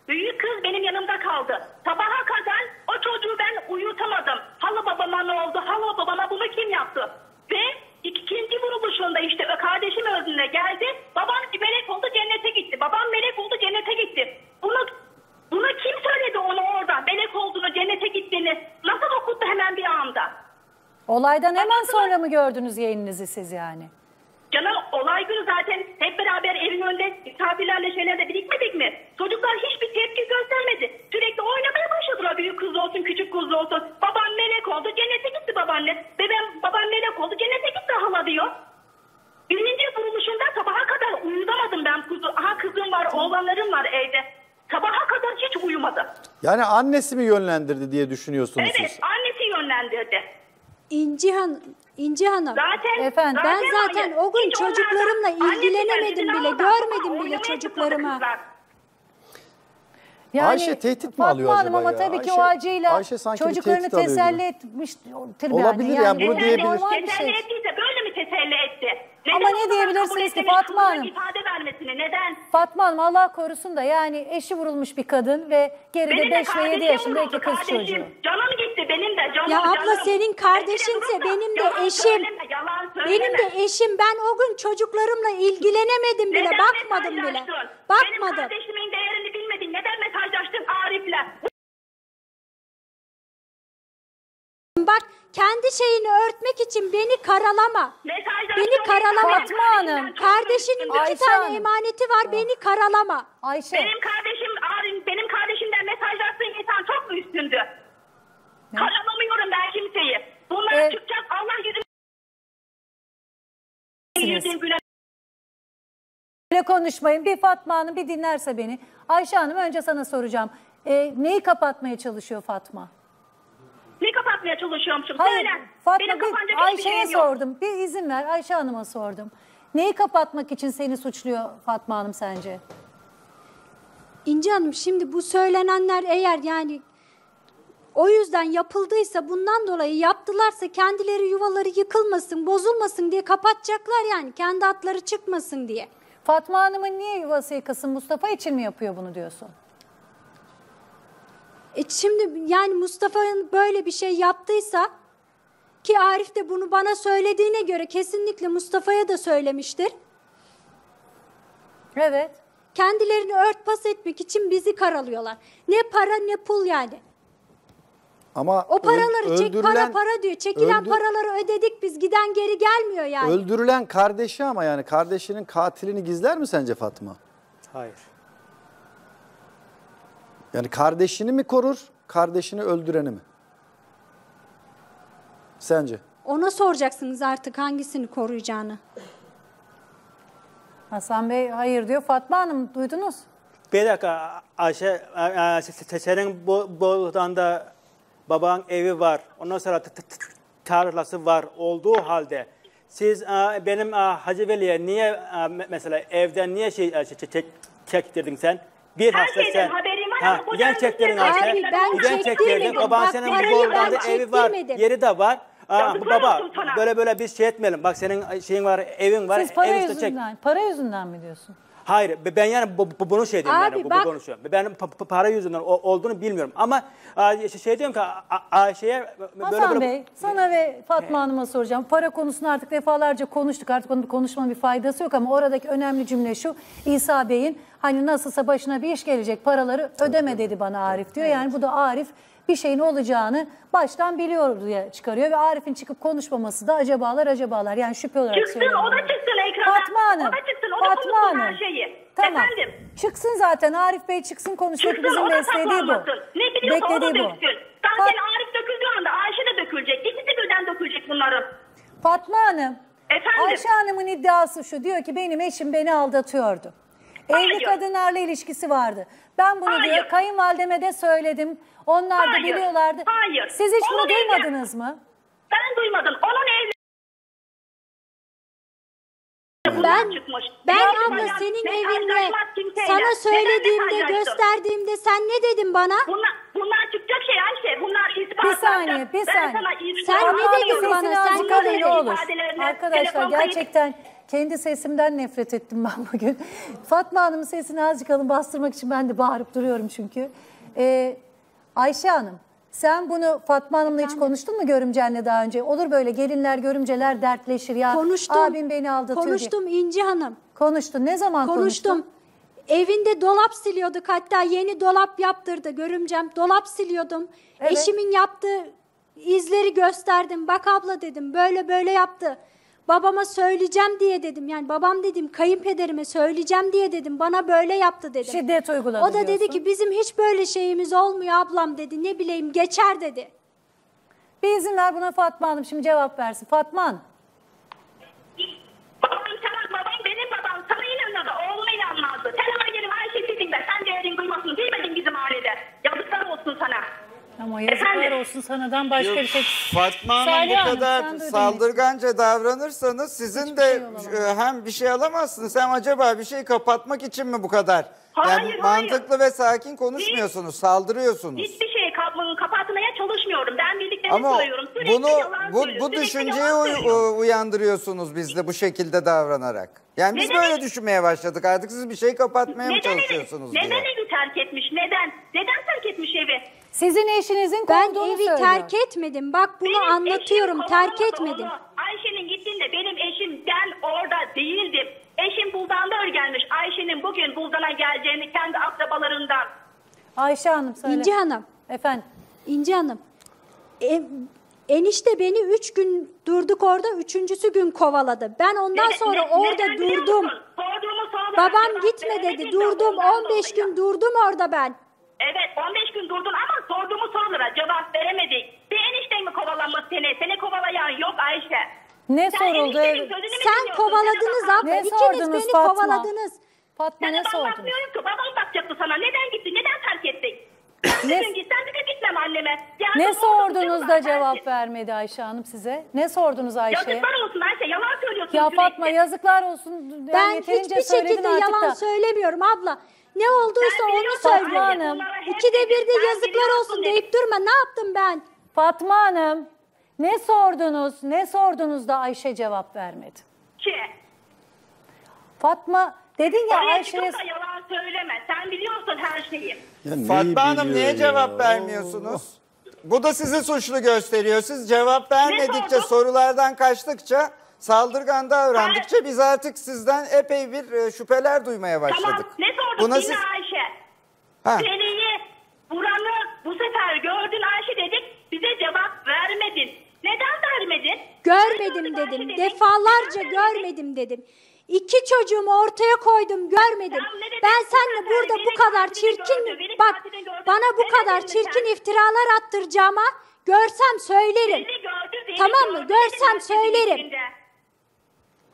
[SPEAKER 12] büyük kız benim yanımda kaldı. Sabaha kadar o çocuğu ben uyutamadım. Hala babama ne oldu? Hala babama bunu kim yaptı? Ve ikinci vuruluşunda işte kardeşim öldüğünde geldi. Babam melek oldu cennete gitti. Babam melek oldu cennete gitti. Bunu bunu kim söyledi ona orada? Melek olduğunu, cennete gittiğini. Nasıl okuttu hemen bir anda?
[SPEAKER 1] Olaydan hemen sonra mı gördünüz yayınınızı siz yani?
[SPEAKER 12] Canım olay günü zaten hep beraber evin önünde misafirlerle şeylerle birikmedik mi? Çocuklar hiçbir tepki göstermedi. Sürekli oynamaya başladılar büyük kız olsun küçük kız olsun. Babam melek oldu cennete gitti babaanne. Bebem babam melek oldu cennete gitti hala diyor. Birinci vuruluşunda sabaha kadar uyuyamadım ben. Aha kızım var oğlanlarım var evde. Sabaha kadar hiç uyumadı.
[SPEAKER 6] Yani annesi mi yönlendirdi diye düşünüyorsunuz
[SPEAKER 12] Evet
[SPEAKER 6] siz?
[SPEAKER 12] annesi yönlendirdi.
[SPEAKER 4] İnci, Han İnci Hanım.
[SPEAKER 12] Zaten
[SPEAKER 1] Efendim?
[SPEAKER 4] Ben zaten
[SPEAKER 12] hayır.
[SPEAKER 4] o gün
[SPEAKER 12] Hiç
[SPEAKER 4] çocuklarımla ilgilenemedim bile,
[SPEAKER 12] almadı.
[SPEAKER 4] görmedim bile çocuklarıma.
[SPEAKER 12] kızlar.
[SPEAKER 6] Ayşe tehdit mi
[SPEAKER 1] Fatma
[SPEAKER 6] alıyor
[SPEAKER 1] Hanım
[SPEAKER 6] acaba
[SPEAKER 1] ama
[SPEAKER 6] ya?
[SPEAKER 1] tabii ki
[SPEAKER 6] Ayşe-
[SPEAKER 1] o acıyla
[SPEAKER 6] Ayşe sanki
[SPEAKER 1] çocuklarını
[SPEAKER 6] tehdit alıyor
[SPEAKER 1] teselli etmiştir.
[SPEAKER 6] Olabilir
[SPEAKER 1] yani.
[SPEAKER 6] ya, bunu
[SPEAKER 1] bu
[SPEAKER 6] diyebilir.
[SPEAKER 12] Teselli
[SPEAKER 1] şey.
[SPEAKER 12] ettiyse böyle mi teselli etti?
[SPEAKER 1] Ama ne diyebilirsiniz ki Fatma Hanım?
[SPEAKER 12] ifade vermesini neden?
[SPEAKER 1] Fatma Hanım Allah korusun da yani eşi vurulmuş bir kadın ve geride
[SPEAKER 12] Benim de
[SPEAKER 1] 5 ve 7
[SPEAKER 12] kardeşim
[SPEAKER 1] yaşında iki kız
[SPEAKER 12] kardeşim.
[SPEAKER 1] çocuğu.
[SPEAKER 12] Canım gitti benim de canım
[SPEAKER 4] Ya abla
[SPEAKER 12] canım.
[SPEAKER 4] senin kardeşinse benim de
[SPEAKER 12] yalan
[SPEAKER 4] eşim.
[SPEAKER 12] söyleme, yalan söyleme.
[SPEAKER 4] Benim de eşim. Ben o gün çocuklarımla ilgilenemedim bile.
[SPEAKER 12] Neden
[SPEAKER 4] bakmadım bile.
[SPEAKER 12] mesajlaştın? Benim
[SPEAKER 4] Bakmadım.
[SPEAKER 12] kardeşimin değerini bilmedin. Neden mesajlaştın Arif'le?
[SPEAKER 4] Bak kendi şeyini örtmek için beni karalama. Beni karalama.
[SPEAKER 1] Fatma Hanım,
[SPEAKER 4] Kardeşinin iki
[SPEAKER 1] Ayşe
[SPEAKER 4] tane
[SPEAKER 1] Hanım.
[SPEAKER 4] emaneti var. Beni karalama.
[SPEAKER 1] Ayşe
[SPEAKER 12] Benim kardeşim benim kardeşimden mesajlaştığın insan çok mu üstündü? Karalamıyorum ben kimseyi. Bunlar
[SPEAKER 1] Evet.
[SPEAKER 12] çıkacak Allah yüzünü yüzün.
[SPEAKER 1] Böyle konuşmayın. Bir Fatma Hanım bir dinlerse beni. Ayşe Hanım önce sana soracağım. Ee, neyi kapatmaya çalışıyor Fatma?
[SPEAKER 12] Ne kapatmaya çalışıyormuşum?
[SPEAKER 1] Hayır
[SPEAKER 12] Söyle.
[SPEAKER 1] Fatma bir
[SPEAKER 12] hiçbir
[SPEAKER 1] Ayşe'ye
[SPEAKER 12] şeyim yok.
[SPEAKER 1] sordum. Bir izin ver Ayşe Hanım'a sordum. Neyi kapatmak için seni suçluyor Fatma Hanım sence?
[SPEAKER 4] İnci Hanım şimdi bu söylenenler eğer yani o yüzden yapıldıysa bundan dolayı yaptılarsa kendileri yuvaları yıkılmasın, bozulmasın diye kapatacaklar yani. Kendi atları çıkmasın diye.
[SPEAKER 1] Fatma Hanım'ın niye yuvası yıkasın Mustafa için mi yapıyor bunu diyorsun?
[SPEAKER 4] E şimdi yani Mustafa'nın böyle bir şey yaptıysa ki Arif de bunu bana söylediğine göre kesinlikle Mustafa'ya da söylemiştir.
[SPEAKER 1] Evet.
[SPEAKER 4] Kendilerini örtbas etmek için bizi karalıyorlar. Ne para ne pul yani.
[SPEAKER 6] Ama
[SPEAKER 4] O paraları
[SPEAKER 6] öl-
[SPEAKER 4] çek para para diyor. Çekilen
[SPEAKER 6] öldü-
[SPEAKER 4] paraları ödedik biz. Giden geri gelmiyor yani.
[SPEAKER 6] Öldürülen kardeşi ama yani kardeşinin katilini gizler mi sence Fatma?
[SPEAKER 3] Hayır.
[SPEAKER 6] Yani kardeşini mi korur, kardeşini öldüreni mi? Sence?
[SPEAKER 4] Ona soracaksınız artık hangisini koruyacağını.
[SPEAKER 1] Hasan Bey hayır diyor. Fatma Hanım duydunuz.
[SPEAKER 3] Bir dakika Ayşe, senin bu, buradan da baban evi var. Ondan sonra tarlası var olduğu halde siz benim Hacı Veli'ye niye mesela evden niye şey çek, çektirdin sen? Bir
[SPEAKER 12] Her
[SPEAKER 3] hafta
[SPEAKER 12] şeyden
[SPEAKER 3] sen.
[SPEAKER 12] haberim var
[SPEAKER 3] Ha, neden
[SPEAKER 12] da-
[SPEAKER 3] çektirdin
[SPEAKER 12] Abi,
[SPEAKER 3] Ayşe?
[SPEAKER 4] ben
[SPEAKER 3] Neden
[SPEAKER 4] çektirmedim.
[SPEAKER 3] Baban
[SPEAKER 4] Bak,
[SPEAKER 3] senin
[SPEAKER 4] parayı
[SPEAKER 3] bu
[SPEAKER 4] ben
[SPEAKER 3] oradan evi var,
[SPEAKER 4] çektirmedim.
[SPEAKER 3] yeri de var. Aa,
[SPEAKER 12] Yazıklar
[SPEAKER 3] baba
[SPEAKER 12] olsun sana.
[SPEAKER 3] böyle böyle biz şey etmeyelim. Bak senin şeyin var, evin var.
[SPEAKER 1] Siz para
[SPEAKER 3] ev üstü çek.
[SPEAKER 1] yüzünden, para yüzünden mi diyorsun?
[SPEAKER 3] Hayır ben yani bu, bu- bunu şey diyorum
[SPEAKER 4] Abi
[SPEAKER 3] yani bu,
[SPEAKER 4] bak-
[SPEAKER 3] konuşuyorum. Ben pa- pa- para yüzünden o- olduğunu bilmiyorum ama a, şey diyorum ki a- a- Ayşe'ye böyle
[SPEAKER 1] Hasan
[SPEAKER 3] böyle
[SPEAKER 1] Bey sana ve Fatma Hanım'a soracağım. Para konusunu artık defalarca konuştuk. Artık onun konuşmanın bir faydası yok ama oradaki önemli cümle şu. İsa Bey'in hani nasılsa başına bir iş gelecek paraları ödeme dedi bana Arif diyor. Yani bu da Arif bir şeyin olacağını baştan biliyor diye çıkarıyor ve Arif'in çıkıp konuşmaması da acabalar acabalar yani şüphe olarak
[SPEAKER 12] Çıksın
[SPEAKER 1] söylüyorum.
[SPEAKER 12] o da çıksın ekrana.
[SPEAKER 1] Fatma Hanım.
[SPEAKER 12] O da çıksın o da
[SPEAKER 1] Fatma
[SPEAKER 12] konuşsun her
[SPEAKER 1] Hanım.
[SPEAKER 12] şeyi.
[SPEAKER 1] Tamam.
[SPEAKER 12] Efendim.
[SPEAKER 1] Çıksın zaten Arif Bey çıksın konuşsun.
[SPEAKER 12] Çıksın da
[SPEAKER 1] beklediği bu.
[SPEAKER 12] Ne biliyorsa
[SPEAKER 1] Beklediği bu.
[SPEAKER 12] döksün. Zaten Arif döküldüğü anda Ayşe de dökülecek. İkisi birden dökülecek bunların.
[SPEAKER 1] Fatma Hanım.
[SPEAKER 12] Efendim?
[SPEAKER 1] Ayşe Hanım'ın iddiası şu. Diyor ki benim eşim beni aldatıyordu. Evli
[SPEAKER 12] Hayır.
[SPEAKER 1] kadınlarla ilişkisi vardı. Ben bunu diyor
[SPEAKER 12] Hayır.
[SPEAKER 1] kayınvalideme de söyledim. Onlar da
[SPEAKER 12] Hayır.
[SPEAKER 1] biliyorlardı.
[SPEAKER 12] Hayır.
[SPEAKER 1] Siz hiç bunu
[SPEAKER 12] Onun evli-
[SPEAKER 1] duymadınız mı?
[SPEAKER 12] Ben duymadım. Onun evli...
[SPEAKER 4] Ben
[SPEAKER 12] çıkmış.
[SPEAKER 4] ben
[SPEAKER 12] Ne
[SPEAKER 4] abla senin
[SPEAKER 12] mesajlaşmaz
[SPEAKER 4] evinde
[SPEAKER 12] kimseyle.
[SPEAKER 4] sana
[SPEAKER 12] Neden
[SPEAKER 4] söylediğimde gösterdiğimde sen ne dedin bana?
[SPEAKER 12] Bunlar, bunlar çıkacak şey Ayşe. Bunlar ispatlanacak.
[SPEAKER 1] Bir saniye, bir
[SPEAKER 12] Ben
[SPEAKER 1] saniye.
[SPEAKER 12] sana
[SPEAKER 4] Sen ne dedin bana? Sen ne dedin?
[SPEAKER 12] İfadelerine,
[SPEAKER 1] Arkadaşlar
[SPEAKER 12] telefon kayıt-
[SPEAKER 1] gerçekten kendi sesimden nefret ettim ben bugün. Fatma Hanım'ın sesini azıcık alın bastırmak için ben de bağırıp duruyorum çünkü. Ee, Ayşe Hanım sen bunu Fatma Hanım'la hiç konuştun mu görümcenle daha önce? Olur böyle gelinler görümceler dertleşir ya.
[SPEAKER 4] Konuştum.
[SPEAKER 1] Abim beni aldatıyor diye.
[SPEAKER 4] Konuştum İnci Hanım.
[SPEAKER 1] Konuştun. Ne zaman
[SPEAKER 4] Konuştum.
[SPEAKER 1] konuştun?
[SPEAKER 4] Evinde dolap siliyorduk hatta yeni dolap yaptırdı görümcem. Dolap siliyordum.
[SPEAKER 1] Evet.
[SPEAKER 4] Eşimin yaptığı izleri gösterdim. Bak abla dedim böyle böyle yaptı. Babama söyleyeceğim diye dedim. Yani babam dedim kayınpederime söyleyeceğim diye dedim. Bana böyle yaptı dedim.
[SPEAKER 1] Şiddet uyguladı
[SPEAKER 4] O da dedi
[SPEAKER 1] diyorsun.
[SPEAKER 4] ki bizim hiç böyle şeyimiz olmuyor ablam dedi. Ne bileyim geçer dedi.
[SPEAKER 1] Bir izin ver buna Fatma Hanım şimdi cevap versin. Fatma Hanım.
[SPEAKER 12] Babam sana, babam benim babam sana inanmadı, oğluma inanmazdı. Sen ona gelin Ayşe'siydin de sen değerin duymasını bilmedin bizim ailede. Yazıklar olsun sana.
[SPEAKER 1] Ama yazıklar
[SPEAKER 12] Efendim?
[SPEAKER 1] olsun sanadan başka bir şey.
[SPEAKER 5] Fatma Hanım
[SPEAKER 1] Salih
[SPEAKER 5] bu
[SPEAKER 1] Hanım,
[SPEAKER 5] kadar
[SPEAKER 1] sen
[SPEAKER 5] saldırganca davranırsanız sizin
[SPEAKER 1] Hiçbir
[SPEAKER 5] de
[SPEAKER 1] şey olamaz.
[SPEAKER 5] e, hem bir şey alamazsınız hem acaba bir şey kapatmak için mi bu kadar?
[SPEAKER 12] Hayır,
[SPEAKER 5] yani
[SPEAKER 12] hayır.
[SPEAKER 5] mantıklı ve sakin konuşmuyorsunuz, saldırıyorsunuz.
[SPEAKER 12] Hiçbir şey kap- kapatmaya çalışmıyorum. Ben bildiklerini
[SPEAKER 5] Ama
[SPEAKER 12] söylüyorum. Sürekli
[SPEAKER 5] bunu
[SPEAKER 12] yalan
[SPEAKER 5] bu, bu
[SPEAKER 12] sürekli
[SPEAKER 5] düşünceyi
[SPEAKER 12] yalan
[SPEAKER 5] uy-
[SPEAKER 12] söylüyor.
[SPEAKER 5] u- uyandırıyorsunuz bizde bu şekilde davranarak. Yani biz
[SPEAKER 12] Neden-
[SPEAKER 5] böyle düşünmeye başladık artık siz bir şey kapatmaya mı
[SPEAKER 12] Neden evi,
[SPEAKER 5] çalışıyorsunuz
[SPEAKER 12] neden
[SPEAKER 5] diye.
[SPEAKER 12] evi terk etmiş? Neden? Neden terk etmiş evi?
[SPEAKER 1] Sizin eşinizin
[SPEAKER 4] Ben
[SPEAKER 1] kovduğunu
[SPEAKER 4] evi
[SPEAKER 1] söylüyor.
[SPEAKER 4] terk etmedim. Bak bunu
[SPEAKER 12] Benim
[SPEAKER 4] anlatıyorum.
[SPEAKER 12] eşim
[SPEAKER 4] Terk etmedim.
[SPEAKER 12] onu. Ayşe'nin gittiğinde benim eşim ben orada değildim. Eşim Buldan'da gelmiş. Ayşe'nin bugün Buldan'a geleceğini kendi akrabalarından.
[SPEAKER 1] Ayşe Hanım söyle.
[SPEAKER 4] İnci Hanım.
[SPEAKER 1] Efendim.
[SPEAKER 4] İnci Hanım. e- enişte beni üç gün durduk orada. Üçüncüsü gün kovaladı. Ben ondan
[SPEAKER 12] Neden-
[SPEAKER 4] sonra
[SPEAKER 12] ne-
[SPEAKER 4] orada
[SPEAKER 12] neden biliyor
[SPEAKER 4] durdum.
[SPEAKER 12] musun? Sorduğumu sormadan
[SPEAKER 4] Babam
[SPEAKER 12] cevap
[SPEAKER 4] gitme dedi.
[SPEAKER 12] de
[SPEAKER 4] Durdum.
[SPEAKER 12] ondan
[SPEAKER 4] 15
[SPEAKER 12] dolayı.
[SPEAKER 4] gün durdum orada ben.
[SPEAKER 12] Evet 15 gün durdun ama sorduğumu sorulara cevap veremedik. Bir enişten mi kovalanmış seni? Seni kovalayan yok Ayşe.
[SPEAKER 1] Ne
[SPEAKER 12] Sen
[SPEAKER 1] soruldu?
[SPEAKER 12] eniştenin
[SPEAKER 1] Evet.
[SPEAKER 12] sözünü mü
[SPEAKER 4] Sen
[SPEAKER 12] dinliyorsun?
[SPEAKER 4] kovaladınız
[SPEAKER 12] Sen
[SPEAKER 4] abla.
[SPEAKER 1] Ne
[SPEAKER 4] İkiniz
[SPEAKER 1] sordunuz
[SPEAKER 4] beni
[SPEAKER 1] Fatma?
[SPEAKER 4] kovaladınız.
[SPEAKER 1] Fatma
[SPEAKER 12] Ben
[SPEAKER 1] ne
[SPEAKER 12] ben
[SPEAKER 1] sordunuz?
[SPEAKER 12] bakmıyorum ki babam bakacaktı sana. Neden gittin? Neden terk ettin?
[SPEAKER 1] Ne-
[SPEAKER 12] Bugün gitsen de gitmem anneme. Geldim,
[SPEAKER 1] Ne sordunuz da
[SPEAKER 12] tutuyorlar,
[SPEAKER 1] cevap
[SPEAKER 12] terk-
[SPEAKER 1] vermedi Ayşe Hanım size? Ne sordunuz Ayşe'ye?
[SPEAKER 12] Yazıklar olsun Ayşe yalan söylüyorsun
[SPEAKER 1] Ya
[SPEAKER 12] sürekli.
[SPEAKER 1] Fatma yazıklar olsun. Yani
[SPEAKER 4] Ben
[SPEAKER 1] yeterince
[SPEAKER 4] hiçbir
[SPEAKER 1] söyledin
[SPEAKER 4] şekilde
[SPEAKER 1] artık
[SPEAKER 4] yalan
[SPEAKER 1] da.
[SPEAKER 4] söylemiyorum abla. Ne olduysa
[SPEAKER 12] Sen
[SPEAKER 4] onu söylüyorum.
[SPEAKER 1] Fatma Hanım.
[SPEAKER 12] bunlara hep
[SPEAKER 4] İkide bir de yazıklar olsun
[SPEAKER 12] dedim.
[SPEAKER 4] deyip durma. Ne yaptım ben?
[SPEAKER 1] Fatma Hanım ne sordunuz? Ne sordunuz da Ayşe cevap vermedi?
[SPEAKER 12] Ki.
[SPEAKER 1] Fatma dedin ya
[SPEAKER 12] Oraya
[SPEAKER 1] Ayşe'ye
[SPEAKER 12] çıkıp da yalan söyleme. Sen biliyorsun her şeyi.
[SPEAKER 6] Ya neyi
[SPEAKER 5] Fatma Hanım
[SPEAKER 6] biliyor
[SPEAKER 5] niye
[SPEAKER 6] ya?
[SPEAKER 5] cevap vermiyorsunuz? Bu da sizi suçlu gösteriyor. Siz cevap vermedikçe,
[SPEAKER 12] sordum?
[SPEAKER 5] sorulardan kaçtıkça, saldırgan davrandıkça biz artık sizden epey bir e, şüpheler duymaya başladık.
[SPEAKER 12] Tamam ne sorduk
[SPEAKER 5] Buna
[SPEAKER 12] yine
[SPEAKER 5] siz-
[SPEAKER 12] Ayşe?
[SPEAKER 5] Ha.
[SPEAKER 12] Seniyi buranı bu sefer gördün Ayşe dedik. Bize cevap vermedin. Neden vermedin?
[SPEAKER 4] Görmedim dedim.
[SPEAKER 12] Ayşe dedik?
[SPEAKER 4] Defalarca
[SPEAKER 12] Neden
[SPEAKER 4] görmedim dedim. İki çocuğumu ortaya koydum görmedim. Ben
[SPEAKER 12] sefer
[SPEAKER 4] burada bu kadar çirkin bak bana bu kadar çirkin iftiralar attıracağıma görsem söylerim. Tamam mı? Görsem söylerim.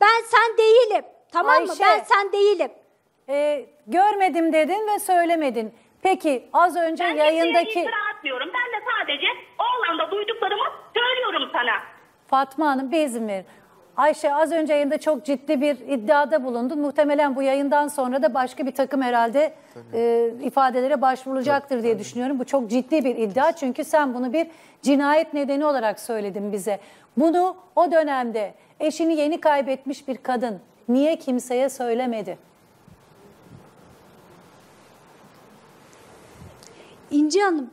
[SPEAKER 4] Ben sen değilim. Tamam mı?
[SPEAKER 1] Ayşe.
[SPEAKER 4] Ben sen değilim.
[SPEAKER 1] e, görmedim dedin ve söylemedin. Peki az önce
[SPEAKER 12] Ben
[SPEAKER 1] yayındaki
[SPEAKER 12] iftira atmıyorum. Ben de sadece Oğlan'da duyduklarımı söylüyorum sana.
[SPEAKER 1] Fatma Hanım bir izin verin. Ayşe az önce yayında çok ciddi bir iddiada bulundu. Muhtemelen bu yayından sonra da başka bir takım herhalde e, ifadelere başvurulacaktır diye düşünüyorum. Bu çok ciddi bir iddia çünkü sen bunu bir cinayet nedeni olarak söyledin bize. Bunu o dönemde eşini yeni kaybetmiş bir kadın niye kimseye söylemedi?
[SPEAKER 4] İnci Hanım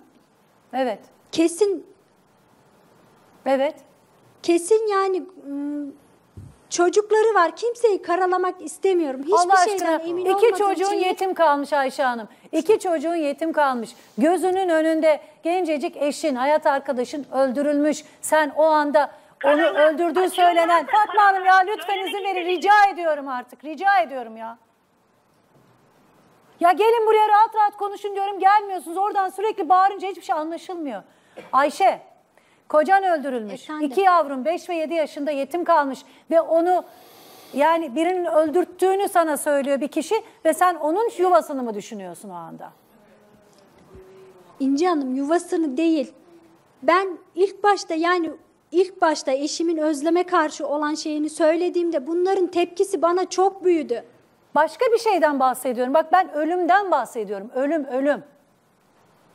[SPEAKER 1] Evet,
[SPEAKER 4] kesin
[SPEAKER 1] evet.
[SPEAKER 4] kesin yani ım, çocukları var. Kimseyi karalamak istemiyorum. Hiçbir
[SPEAKER 1] Allah
[SPEAKER 4] şeyden
[SPEAKER 1] aşkına
[SPEAKER 4] emin
[SPEAKER 1] iki
[SPEAKER 4] olmadığım
[SPEAKER 1] çocuğun yetim kalmış Ayşe Hanım. İki çocuğun yetim kalmış. Gözünün önünde gencecik eşin, hayat arkadaşın öldürülmüş. Sen o anda onu
[SPEAKER 12] Karalar,
[SPEAKER 1] öldürdüğü söylenen Fatma Hanım ya lütfen izin verin rica ediyorum artık. Rica ediyorum ya. Ya gelin buraya rahat rahat konuşun diyorum gelmiyorsunuz. Oradan sürekli bağırınca hiçbir şey anlaşılmıyor. Ayşe, kocan öldürülmüş.
[SPEAKER 4] Efendim?
[SPEAKER 1] İki yavrum 5 ve 7 yaşında yetim kalmış ve onu yani birinin öldürttüğünü sana söylüyor bir kişi ve sen onun yuvasını mı düşünüyorsun o anda?
[SPEAKER 4] İnci Hanım yuvasını değil. Ben ilk başta yani ilk başta eşimin özleme karşı olan şeyini söylediğimde bunların tepkisi bana çok büyüdü.
[SPEAKER 1] Başka bir şeyden bahsediyorum. Bak ben ölümden bahsediyorum. Ölüm, ölüm.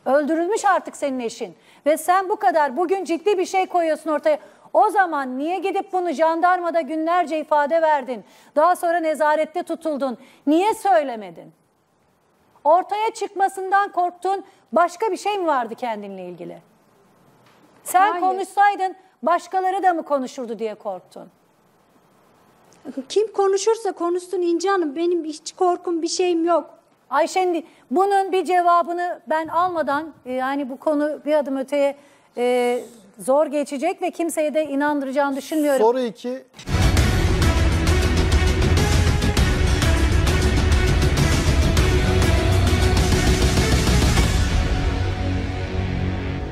[SPEAKER 1] Öldürülmüş artık senin eşin. Ve sen bu kadar bugün ciddi bir şey koyuyorsun ortaya. O zaman niye gidip bunu jandarmada günlerce ifade verdin? Daha sonra nezarette tutuldun. Niye söylemedin? Ortaya çıkmasından korktun. Başka bir şey mi vardı kendinle ilgili? Sen
[SPEAKER 4] Hayır.
[SPEAKER 1] konuşsaydın başkaları da mı konuşurdu diye korktun?
[SPEAKER 4] Kim konuşursa konuşsun İnci Hanım benim hiç korkum bir şeyim yok.
[SPEAKER 1] Ayşen bunun bir cevabını ben almadan e, yani bu konu bir adım öteye e, zor geçecek ve kimseye de inandıracağını düşünmüyorum.
[SPEAKER 6] Soru 2.